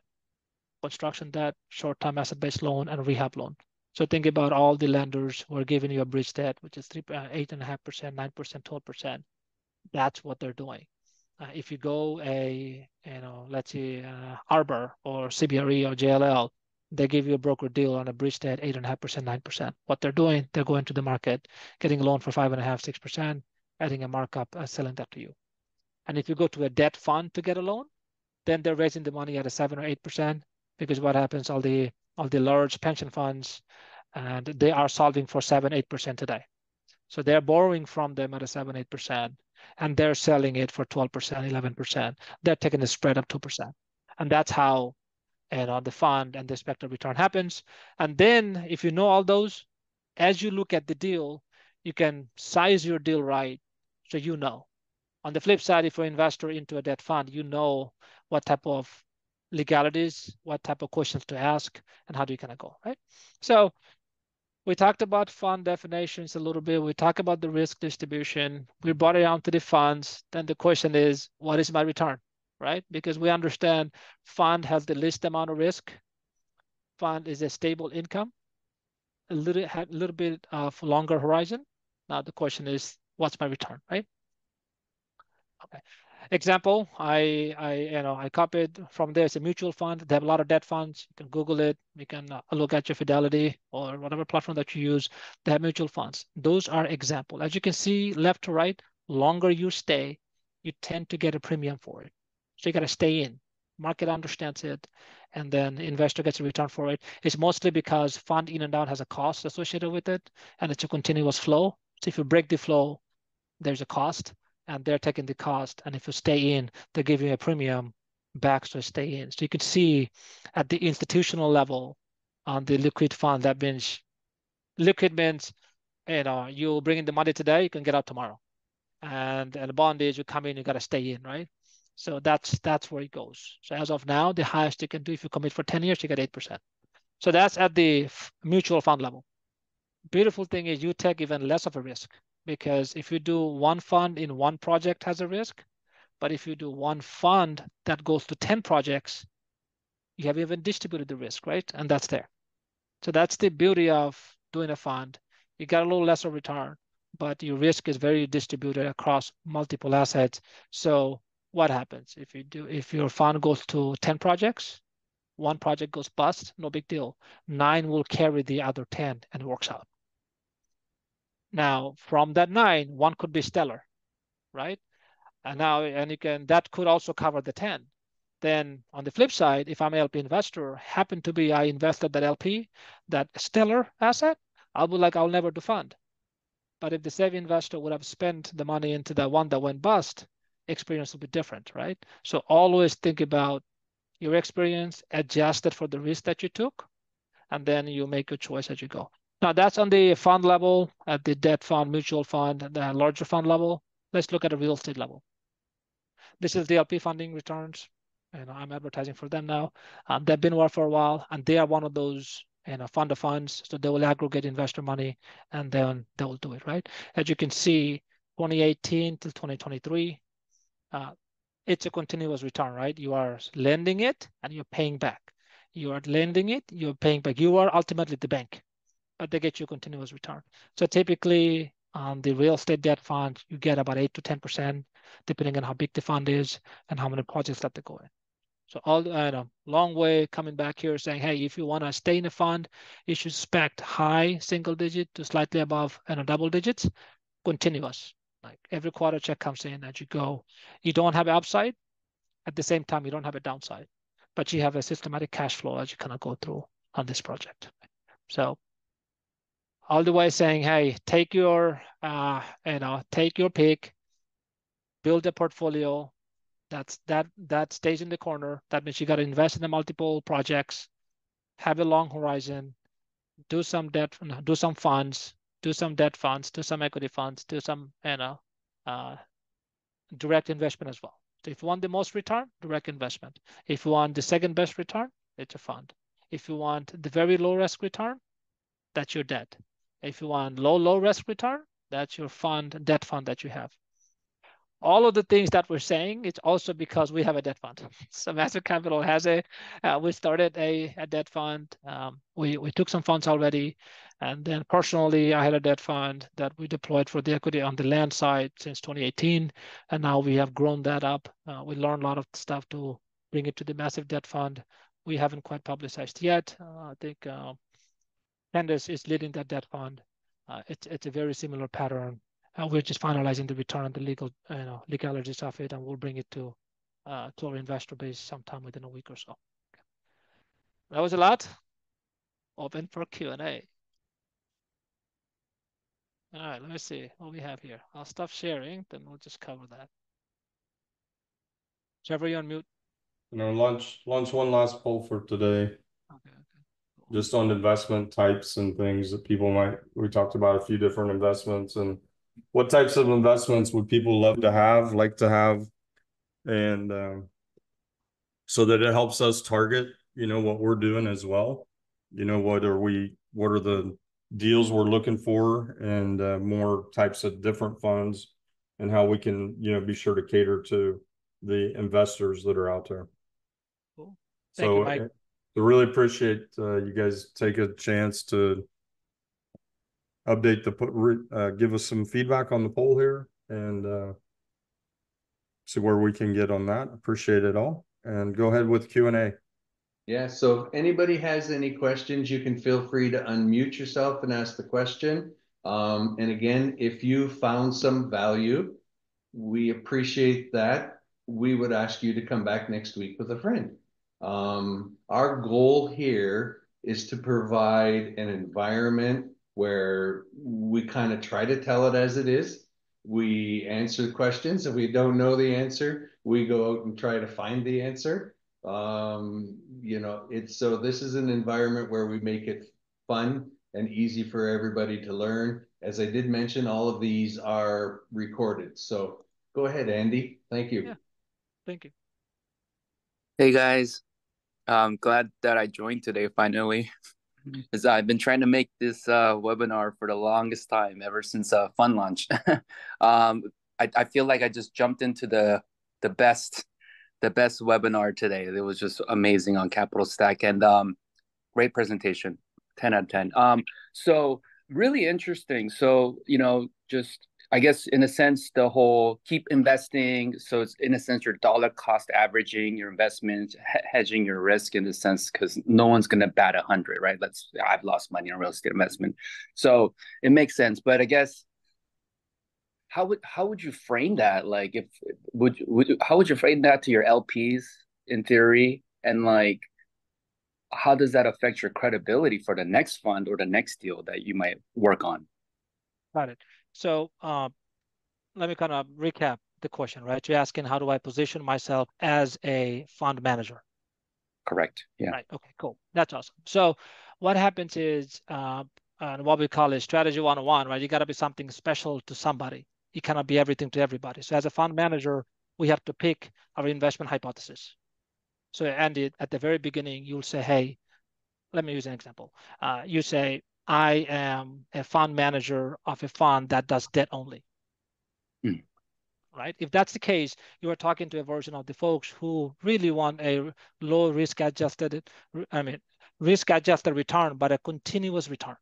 construction debt, short-term asset-based loan, and rehab loan. So think about all the lenders who are giving you a bridge debt, which is three, uh, eight and a half percent, nine percent, twelve percent. That's what they're doing. Uh, if you go a, you know, let's say uh, Arbor or CBRE or JLL, they give you a broker deal on a bridge debt, eight and a half percent, nine percent. What they're doing, they're going to the market, getting a loan for five and a half, six percent, adding a markup, uh, selling that to you. And if you go to a debt fund to get a loan, then they're raising the money at a seven or eight percent because what happens, all the all the large pension funds, and they are solving for seven, eight percent today. So they're borrowing from them at a seven, eight percent, and they're selling it for 12%, 11%. They're taking a spread of 2%. And that's how you know, the fund and the expected return happens. And then if you know all those, as you look at the deal, you can size your deal right so you know on the flip side, if you're an investor into a debt fund, you know what type of legalities, what type of questions to ask, and how do you kind of go, right? So we talked about fund definitions a little bit. We talked about the risk distribution. We brought it down to the funds. Then the question is, what is my return, right? Because we understand fund has the least amount of risk. Fund is a stable income, a little, a little bit of longer horizon. Now the question is, what's my return, right? Okay. Example, I, I, you know, I copied from there. It's a mutual fund. They have a lot of debt funds. You can Google it. You can uh, look at your Fidelity or whatever platform that you use. They have mutual funds. Those are example. As you can see, left to right, longer you stay, you tend to get a premium for it. So you got to stay in. Market understands it, and then investor gets a return for it. It's mostly because fund in and out has a cost associated with it, and it's a continuous flow. So if you break the flow, there's a cost and they're taking the cost. And if you stay in, they give you a premium back to stay in. So you can see at the institutional level on the liquid fund, that means liquid means you know you bring in the money today, you can get out tomorrow. And and the bond is you come in, you got to stay in, right? So that's that's where it goes. So as of now, the highest you can do if you commit for 10 years, you get 8%. So that's at the mutual fund level. Beautiful thing is you take even less of a risk because if you do one fund in one project has a risk, but if you do one fund that goes to 10 projects, you have even distributed the risk, right? And that's there. So that's the beauty of doing a fund. You get a little lesser return, but your risk is very distributed across multiple assets. So what happens if you do if your fund goes to 10 projects, one project goes bust, no big deal. Nine will carry the other 10 and works out. Now, from that nine, one could be stellar, right? And now, and you can, that could also cover the 10. Then on the flip side, if I'm an LP investor, happen to be I invested that LP, that stellar asset, I'll be like, I'll never do fund. But if the same investor would have spent the money into the one that went bust, experience will be different, right? So always think about your experience, adjust it for the risk that you took, and then you make your choice as you go. Now that's on the fund level, at the debt fund, mutual fund, the larger fund level. Let's look at the real estate level. This is the LP funding returns. And I'm advertising for them now. Um, they've been around for a while, and they are one of those you know, fund of funds. So they will aggregate investor money, and then they will do it, right? As you can see, 2018 to 2023, uh, it's a continuous return, right? You are lending it, and you're paying back. You are lending it, you're paying back. You are ultimately the bank they get you continuous return. So typically on the real estate debt fund, you get about eight to 10%, depending on how big the fund is and how many projects that they go in. So all uh, a long way coming back here saying, hey, if you want to stay in a fund, you should expect high single digit to slightly above and a double digits, continuous. Like every quarter check comes in as you go. You don't have upside. At the same time, you don't have a downside, but you have a systematic cash flow as you kind of go through on this project. So all the way saying, hey, take your, uh, you know, take your pick, build a portfolio. That's that that stays in the corner. That means you got to invest in the multiple projects, have a long horizon, do some debt, do some funds, do some debt funds, do some equity funds, do some, you know, uh, direct investment as well. So if you want the most return, direct investment. If you want the second best return, it's a fund. If you want the very low risk return, that's your debt. If you want low, low risk return, that's your fund, debt fund that you have. All of the things that we're saying, it's also because we have a debt fund. So Massive Capital has a, uh, we started a, a debt fund. Um, we, we took some funds already. And then personally, I had a debt fund that we deployed for the equity on the land side since 2018. And now we have grown that up. Uh, we learned a lot of stuff to bring it to the massive debt fund. We haven't quite publicized yet. Uh, I think uh, Candace is leading that debt fund. Uh, it's it's a very similar pattern. And we're just finalizing the return on the legal, you know, legalities of it, and we'll bring it to uh, to our investor base sometime within a week or so. Okay. That was a lot. Open for Q and A. All right, let me see what we have here. I'll stop sharing, then we'll just cover that. Trevor, you on mute. You know, launch launch one last poll for today. Okay just on investment types and things that people might, we talked about a few different investments and what types of investments would people love to have, like to have? And um, so that it helps us target, you know, what we're doing as well. You know, what are we, what are the deals we're looking for and uh, more types of different funds and how we can, you know, be sure to cater to the investors that are out there. Cool. Thank so, you, really appreciate uh, you guys take a chance to update the put uh, give us some feedback on the poll here and uh, see where we can get on that. Appreciate it all. And go ahead with Q and A. Yeah, so if anybody has any questions, you can feel free to unmute yourself and ask the question. Um, and again, if you found some value, we appreciate that. We would ask you to come back next week with a friend. Um, our goal here is to provide an environment where we kind of try to tell it as it is. We answer questions. If we don't know the answer, we go out and try to find the answer. Um, you know, it's so this is an environment where we make it fun and easy for everybody to learn. As I did mention, all of these are recorded. So go ahead, Andy. Thank you. Yeah. Thank you. Hey guys, I'm glad that I joined today finally. Because I've been trying to make this uh, webinar for the longest time, ever since uh, Fund Launch. um, I, I feel like I just jumped into the the best the best webinar today. It was just amazing on Capital Stack and um, great presentation, ten out of ten. Um, so really interesting. So you know, just I guess in a sense, the whole keep investing. So it's in a sense, your dollar cost averaging your investment, hedging your risk in the sense because no one's gonna bat a hundred, right? Let's I've lost money on real estate investment, so it makes sense. But I guess how would how would you frame that? Like, if would would how would you frame that to your LPs in theory, and like, how does that affect your credibility for the next fund or the next deal that you might work on? Got it. So uh, let me kind of recap the question, right? You're asking how do I position myself as a fund manager? Correct. Yeah. Right. Okay. Cool. That's awesome. So what happens is, uh, and what we call it strategy 101, right? You got to be something special to somebody. You cannot be everything to everybody. So as a fund manager, we have to pick our investment hypothesis. So Andy, at the very beginning, you'll say, hey, let me use an example. Uh, you say, I am a fund manager of a fund that does debt only. Mm. Right? If that's the case, you are talking to a version of the folks who really want a low risk adjusted, I mean, risk adjusted return, but a continuous return.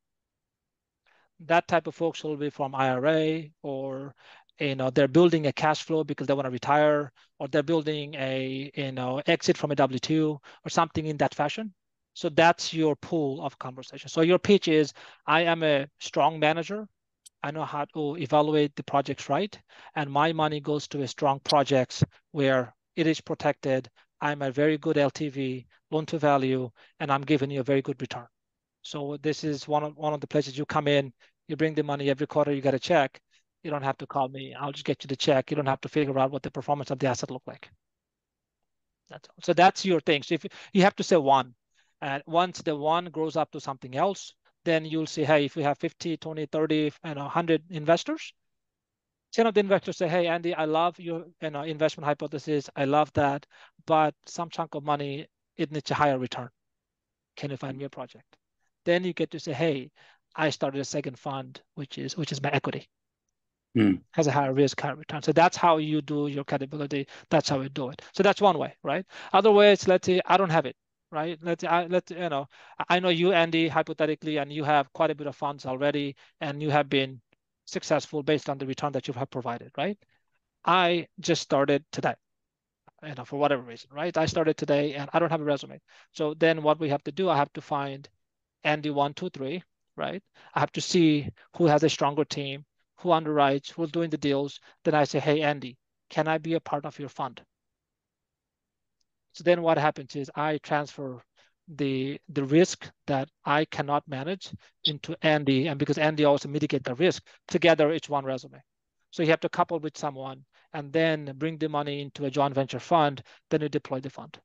That type of folks will be from IRA or you know they're building a cash flow because they want to retire or they're building a you know exit from a w2 or something in that fashion so that's your pool of conversation. So your pitch is, I am a strong manager. I know how to evaluate the projects right. And my money goes to a strong projects where it is protected. I'm a very good LTV, loan to value, and I'm giving you a very good return. So this is one of one of the places you come in, you bring the money every quarter, you get a check. You don't have to call me. I'll just get you the check. You don't have to figure out what the performance of the asset look like. That's all. So that's your thing. So if you have to say one, and once the one grows up to something else, then you'll see, hey, if we have 50, 20, 30, and 100 investors, 10 of the investors say, hey, Andy, I love your you know, investment hypothesis. I love that, but some chunk of money, it needs a higher return. Can you find me a project? Then you get to say, hey, I started a second fund, which is which is my equity. Mm. Has a higher risk, higher return. So that's how you do your credibility. That's how we do it. So that's one way, right? Other ways, let's say I don't have it right? Let's I, let you know. I know you, Andy, hypothetically, and you have quite a bit of funds already, and you have been successful based on the return that you have provided, right? I just started today, you know, for whatever reason, right? I started today, and I don't have a resume. So then, what we have to do, I have to find Andy one, two, three, right? I have to see who has a stronger team, who underwrites, who's doing the deals. Then I say, hey, Andy, can I be a part of your fund? So then what happens is I transfer the the risk that I cannot manage into Andy, and because Andy also mitigate the risk, together it's one resume. So you have to couple with someone and then bring the money into a joint venture fund, then you deploy the fund.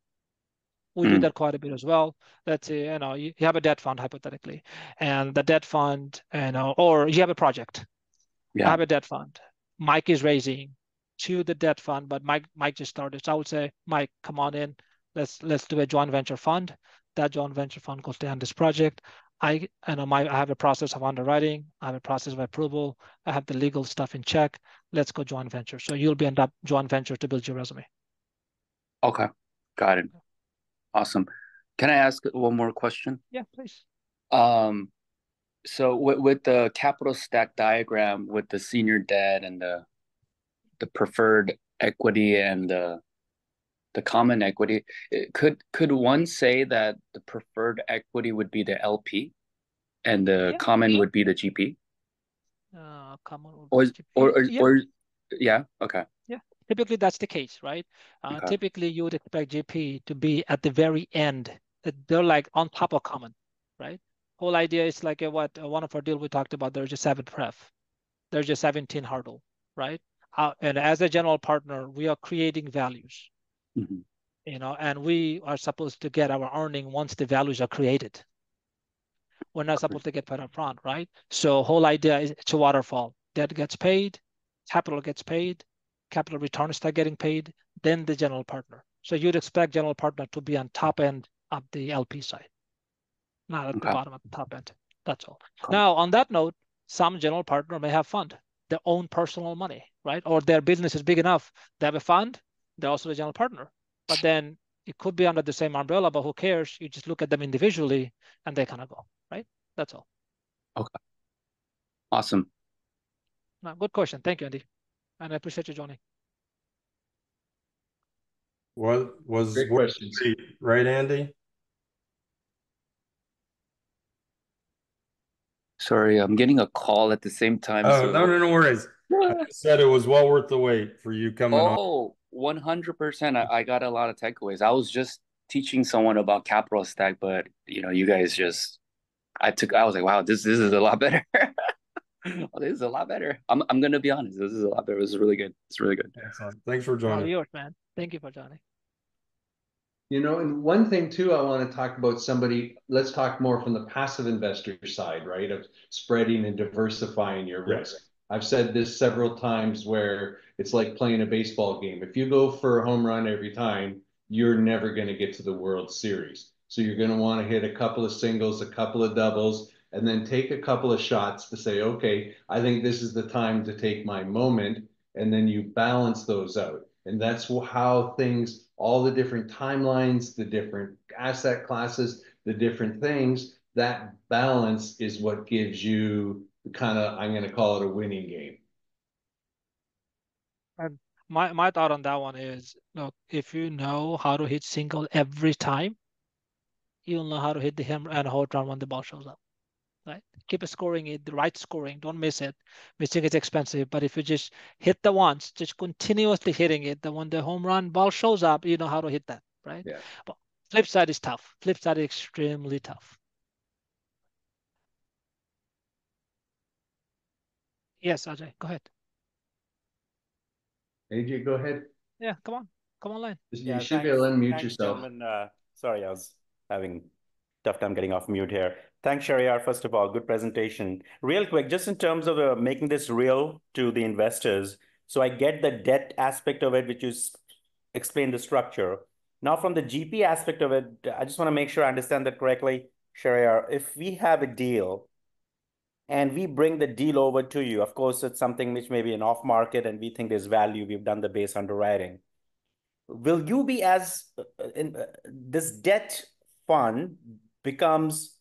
We mm. do that quite a bit as well. Let's say, you know, you have a debt fund hypothetically, and the debt fund, you know, or you have a project. Yeah. I have a debt fund. Mike is raising to the debt fund, but Mike Mike just started. So I would say, Mike, come on in. Let's let's do a joint venture fund. That joint venture fund goes down this project. I and I my I have a process of underwriting. I have a process of approval. I have the legal stuff in check. Let's go joint venture. So you'll be end up joint venture to build your resume. Okay, got it. Awesome. Can I ask one more question? Yeah, please. Um, so with, with the capital stack diagram with the senior debt and the the preferred equity and the the common equity. Could could one say that the preferred equity would be the LP, and the Yeah. common would be the GP, Uh, common or GP. or or, Yeah. or yeah, okay, Typically, that's the case, right? Uh, Okay. Typically, you would expect GP to be at the very end. that They're like on top of common, right? Whole idea is like uh, what uh, one of our deal we talked about. There's a seven pref, there's a 17 hurdle, right? Uh, and as a general partner, we are creating values, Mhm. you know, and we are supposed to get our earning once the values are created. We're not supposed to get paid upfront, right? So whole idea is it's a waterfall. Debt gets paid, capital gets paid, capital returns start getting paid, then the general partner. So you'd expect general partner to be on top end of the LP side, not at the bottom at the top end. That's all. Cool. Now, on that note, some general partner may have fund, their own personal money, right? Or their business is big enough, they have a fund, they're also the general partner. But then it could be under the same umbrella, but who cares? You just look at them individually and they kind of go, right? That's all. Okay. Awesome. No, good question. Thank you, Andy. And I appreciate you joining. What was Great question. questions. right, Andy? Sorry, I'm getting a call at the same time. Oh so- no, no, no worries. I said it was well worth the wait for you coming on. Oh, 100%. I, I got a lot of takeaways. I was just teaching someone about capital stack, but you know, you guys just I took I was like, wow, this this is a lot better. Oh, this is a lot better. I'm I'm gonna be honest. This is a lot better. This is really good. It's really good. Excellent. Thanks for All joining. Oh, yours, man. Thank you for joining. You know, and one thing too, I want to talk about somebody, let's talk more from the passive investor side, right? Of spreading and diversifying your risk. I've said this several times where it's like playing a baseball game. If you go for a home run every time, you're never going to get to the World Series. So you're going to want to hit a couple of singles, a couple of doubles, and then take a couple of shots to say, okay, I think this is the time to take my moment. And then you balance those out. And that's how things, all the different timelines, the different asset classes, the different things, that balance is what gives you the kind of, I'm going to call it a winning game. And My my thought on that one is, look, if you know how to hit single every time, you'll know how to hit the hammer and hold run when the ball shows up. Right? Keep scoring it, the right scoring. Don't miss it. Missing is expensive, but if you just hit the once, just continuously hitting it, then when the home run ball shows up, you know how to hit that, right? Yeah. But flip side is tough. Flip side is extremely tough. Yes, Ajay, go ahead. AJ, go ahead. Yeah, come on, come online. You should be able to unmute yourself. Uh, sorry, I was having tough time getting off mute here. Thanks, Shariar. First of all, good presentation. Real quick, just in terms of uh, making this real to the investors. So I get the debt aspect of it, which you explained the structure. Now, from the GP aspect of it, I just want to make sure I understand that correctly, Shariar. If we have a deal and we bring the deal over to you, of course, it's something which may be an off market and we think there's value. We've done the base underwriting will you be as uh, in uh, this debt fund becomes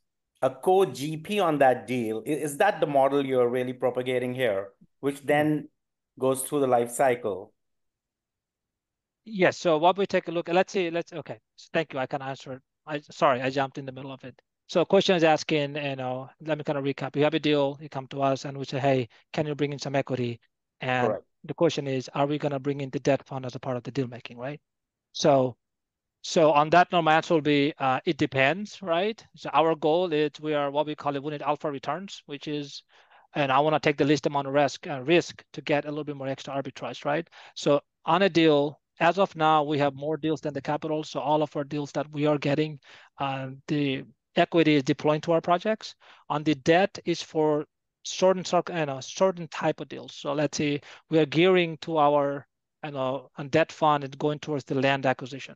a co-GP on that deal? Is that the model you're really propagating here, which then goes through the life cycle? Yes, so what we take a look, at, let's see, let's, okay, so thank you, I can answer it. I, sorry, I jumped in the middle of it. So question is asking, you know, let me kind of recap. You have a deal, you come to us and we say, hey, can you bring in some equity? And Correct. the question is, are we gonna bring in the debt fund as a part of the deal making, right? So, so on that my answer will be, uh, it depends, right? So our goal is we are what we call a unit alpha returns, which is, and I want to take the least amount of risk, uh, risk to get a little bit more extra arbitrage, right? So on a deal, as of now, we have more deals than the capital. So all of our deals that we are getting, uh, the equity is deploying to our projects. On the debt is for certain you know, certain type of deals. So let's say we are gearing to our you know, debt fund and going towards the land acquisition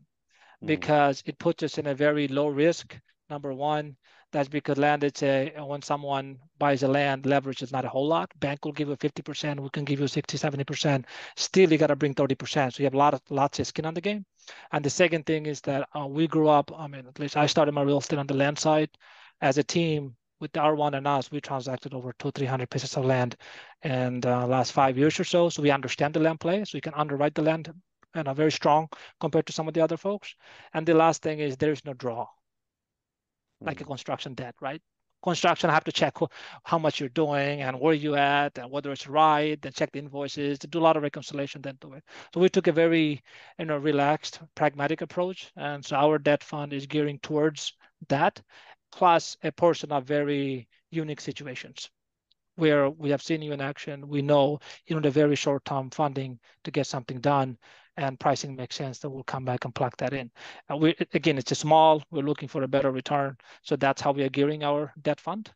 Mhm. because it puts us in a very low risk. Number one, that's because land, it's a, when someone buys a land, leverage is not a whole lot. Bank will give you 50%, we can give you 60, 70%. Still, you got to bring 30%. So you have a lot of, lots of skin on the game. And the second thing is that uh, we grew up, I mean, at least I started my real estate on the land side. As a team, with R1 and us, we transacted over two, 300 pieces of land in the last five years or so. So we understand the land play, so we can underwrite the land and are very strong compared to some of the other folks. And the last thing is there is no draw, like a hmm. construction debt, right? Construction, I have to check how much you're doing and where you at and whether it's right, then check the invoices, to do a lot of reconciliation, then do it. So we took a very, you know, relaxed, pragmatic approach. And so our debt fund is gearing towards that, plus a portion of very unique situations where we have seen you in action. We know, you know, the very short-term funding to get something done and pricing makes sense, then we'll come back and plug that in. And we again, it's a small. We're looking for a better return, so that's how we are gearing our debt fund.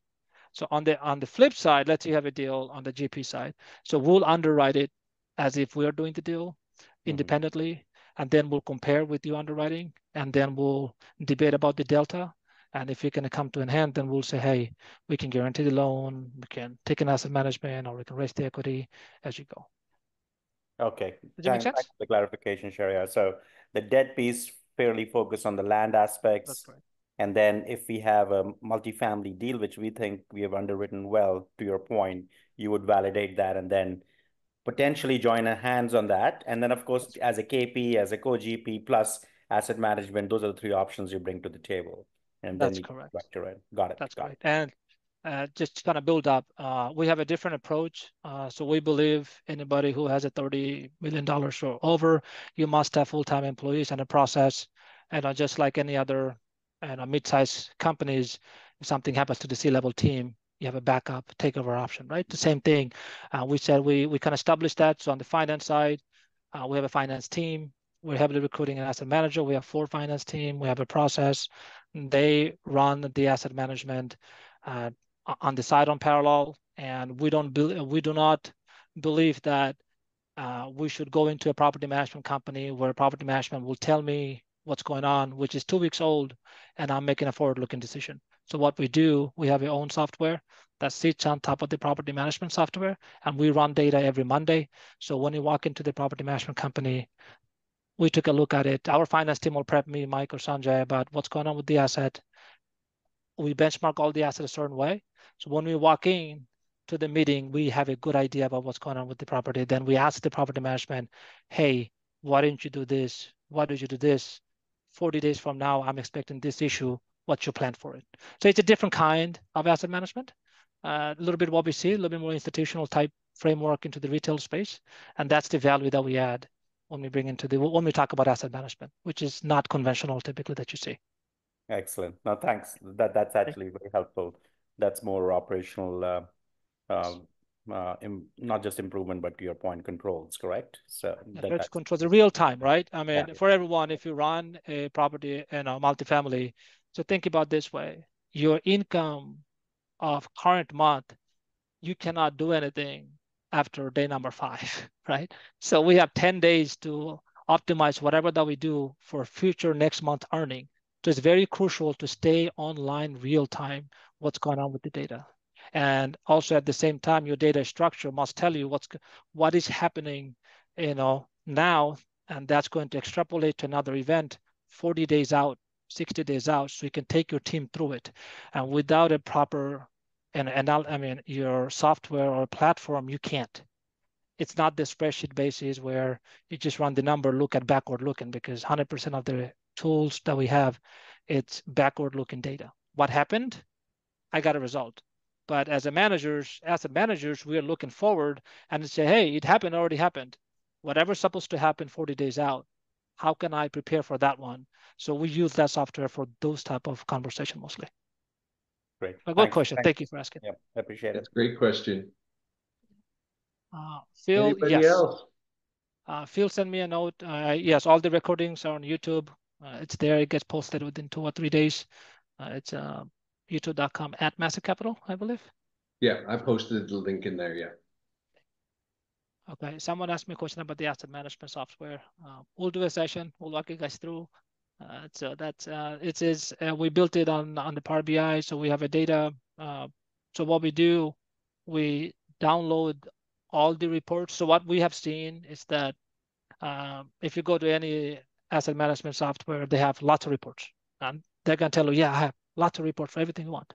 So on the on the flip side, let's say you have a deal on the GP side, so we'll underwrite it as if we are doing the deal independently, mm-hmm. and then we'll compare with you underwriting, and then we'll debate about the delta. And if you're going to come to an end, then we'll say, hey, we can guarantee the loan, we can take an asset management, or we can raise the equity as you go. Okay. Does that make sense? The clarification, Shahryar. So the debt piece fairly focused on the land aspects. And then if we have a multifamily deal, which we think we have underwritten well, to your point, you would validate that and then potentially join a hands on that. And then, of course, as a KP, as a co-GP plus asset management, those are the three options you bring to the table. And That's correct. It. Got it. That's Got correct. It. And uh, just to kind of build up, uh, we have a different approach. Uh, so we believe anybody who has a $30 million or over, you must have full-time employees and a process. And uh, just like any other and mid-sized companies, if something happens to the C-level team, you have a backup takeover option, right? The same thing. Uh, we said we, we can establish that. So on the finance side, uh, we have a finance team. We're heavily recruiting an asset manager. We have four finance team. We have a process. They run the asset management. Uh, on the side on parallel, and we don't be, we do not believe that uh, we should go into a property management company where property management will tell me what's going on, which is two weeks old, and I'm making a forward-looking decision. So what we do, we have our own software that sits on top of the property management software, and we run data every Monday. So when you walk into the property management company, we took a look at it. Our finance team will prep me, Mike or Sanjay, about what's going on with the asset. We benchmark all the assets a certain way, so when we walk in to the meeting, we have a good idea about what's going on with the property. Then we ask the property management, hey, why didn't you do this? Why did you do this? 40 days from now, I'm expecting this issue. What's your plan for it? So it's a different kind of asset management. Uh, a little bit what we see, a little bit more institutional type framework into the retail space. And that's the value that we add when we bring into the, when we talk about asset management, which is not conventional typically that you see. Excellent. No, thanks. That That's actually very helpful that's more operational, uh, um, uh, not just improvement, but to your point, controls, correct? So yeah, that, control the real time, right? I mean, yeah. for everyone, if you run a property in a multifamily, so think about this way: your income of current month, you cannot do anything after day number five, right? So we have 10 days to optimize whatever that we do for future next month earning. So it's very crucial to stay online real time what's going on with the data. And also at the same time, your data structure must tell you what's what is happening, you know, now, and that's going to extrapolate to another event 40 days out, 60 days out, so you can take your team through it. And without a proper and and I mean your software or platform, you can't. It's not the spreadsheet basis where you just run the number, look at backward looking, because 100% of the tools that we have, it's backward looking data. What happened? I got a result. But as a managers, asset managers, we are looking forward and say, hey, it happened, already happened. Whatever's supposed to happen 40 days out, how can I prepare for that one? So we use that software for those type of conversation mostly. Great. A good Thanks. question. Thanks. Thank you for asking. Yeah, I appreciate it. great question. Uh, Phil, Anybody yes. else? Uh, Phil sent me a note. Uh, yes, all the recordings are on YouTube. Uh, it's there. It gets posted within two or three days. Uh, it's uh, youtube.com at Massive Capital, I believe. Yeah, I've posted the link in there. Yeah. Okay. Someone asked me a question about the asset management software. Uh, we'll do a session. We'll walk you guys through. Uh, so that's uh, it is uh, we built it on on the Power BI. So we have a data. Uh, so what we do, we download all the reports. So what we have seen is that uh, if you go to any asset management software, they have lots of reports, and they're gonna tell you, yeah, I have lots of reports for everything you want.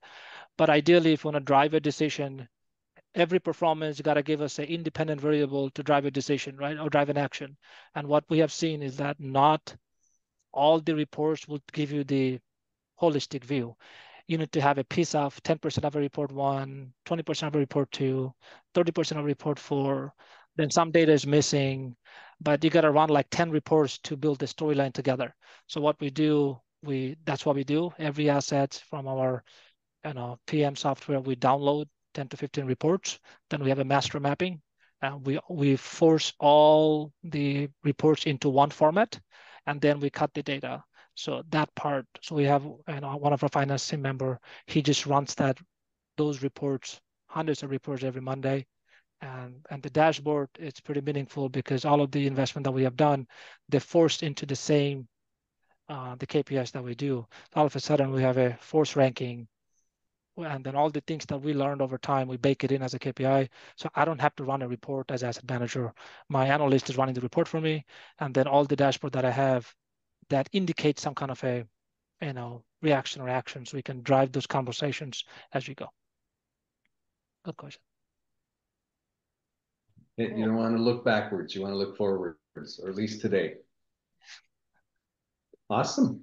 But ideally, if you want to drive a decision, every performance got to give us an independent variable to drive a decision, right? Or drive an action. And what we have seen is that not all the reports will give you the holistic view. You need to have a piece of 10% of a report one, 20% of a report two, 30% of a report four. Then some data is missing, but you got to run like 10 reports to build the storyline together. So what we do, we that's what we do. Every asset from our you know, PM software, we download 10 to 15 reports. Then we have a master mapping. And we, we force all the reports into one format, and then we cut the data. So that part, so we have you know, one of our finance team member, he just runs that those reports, hundreds of reports every Monday. And, and the dashboard, it's pretty meaningful because all of the investment that we have done, they're forced into the same, uh, the KPIs that we do. All of a sudden, we have a force ranking and then all the things that we learned over time, we bake it in as a KPI. So I don't have to run a report as asset manager. My analyst is running the report for me, and then all the dashboard that I have that indicates some kind of a, you know, reaction or action, so we can drive those conversations as we go. Good question. You don't want to look backwards. You want to look forwards, or at least today. Awesome.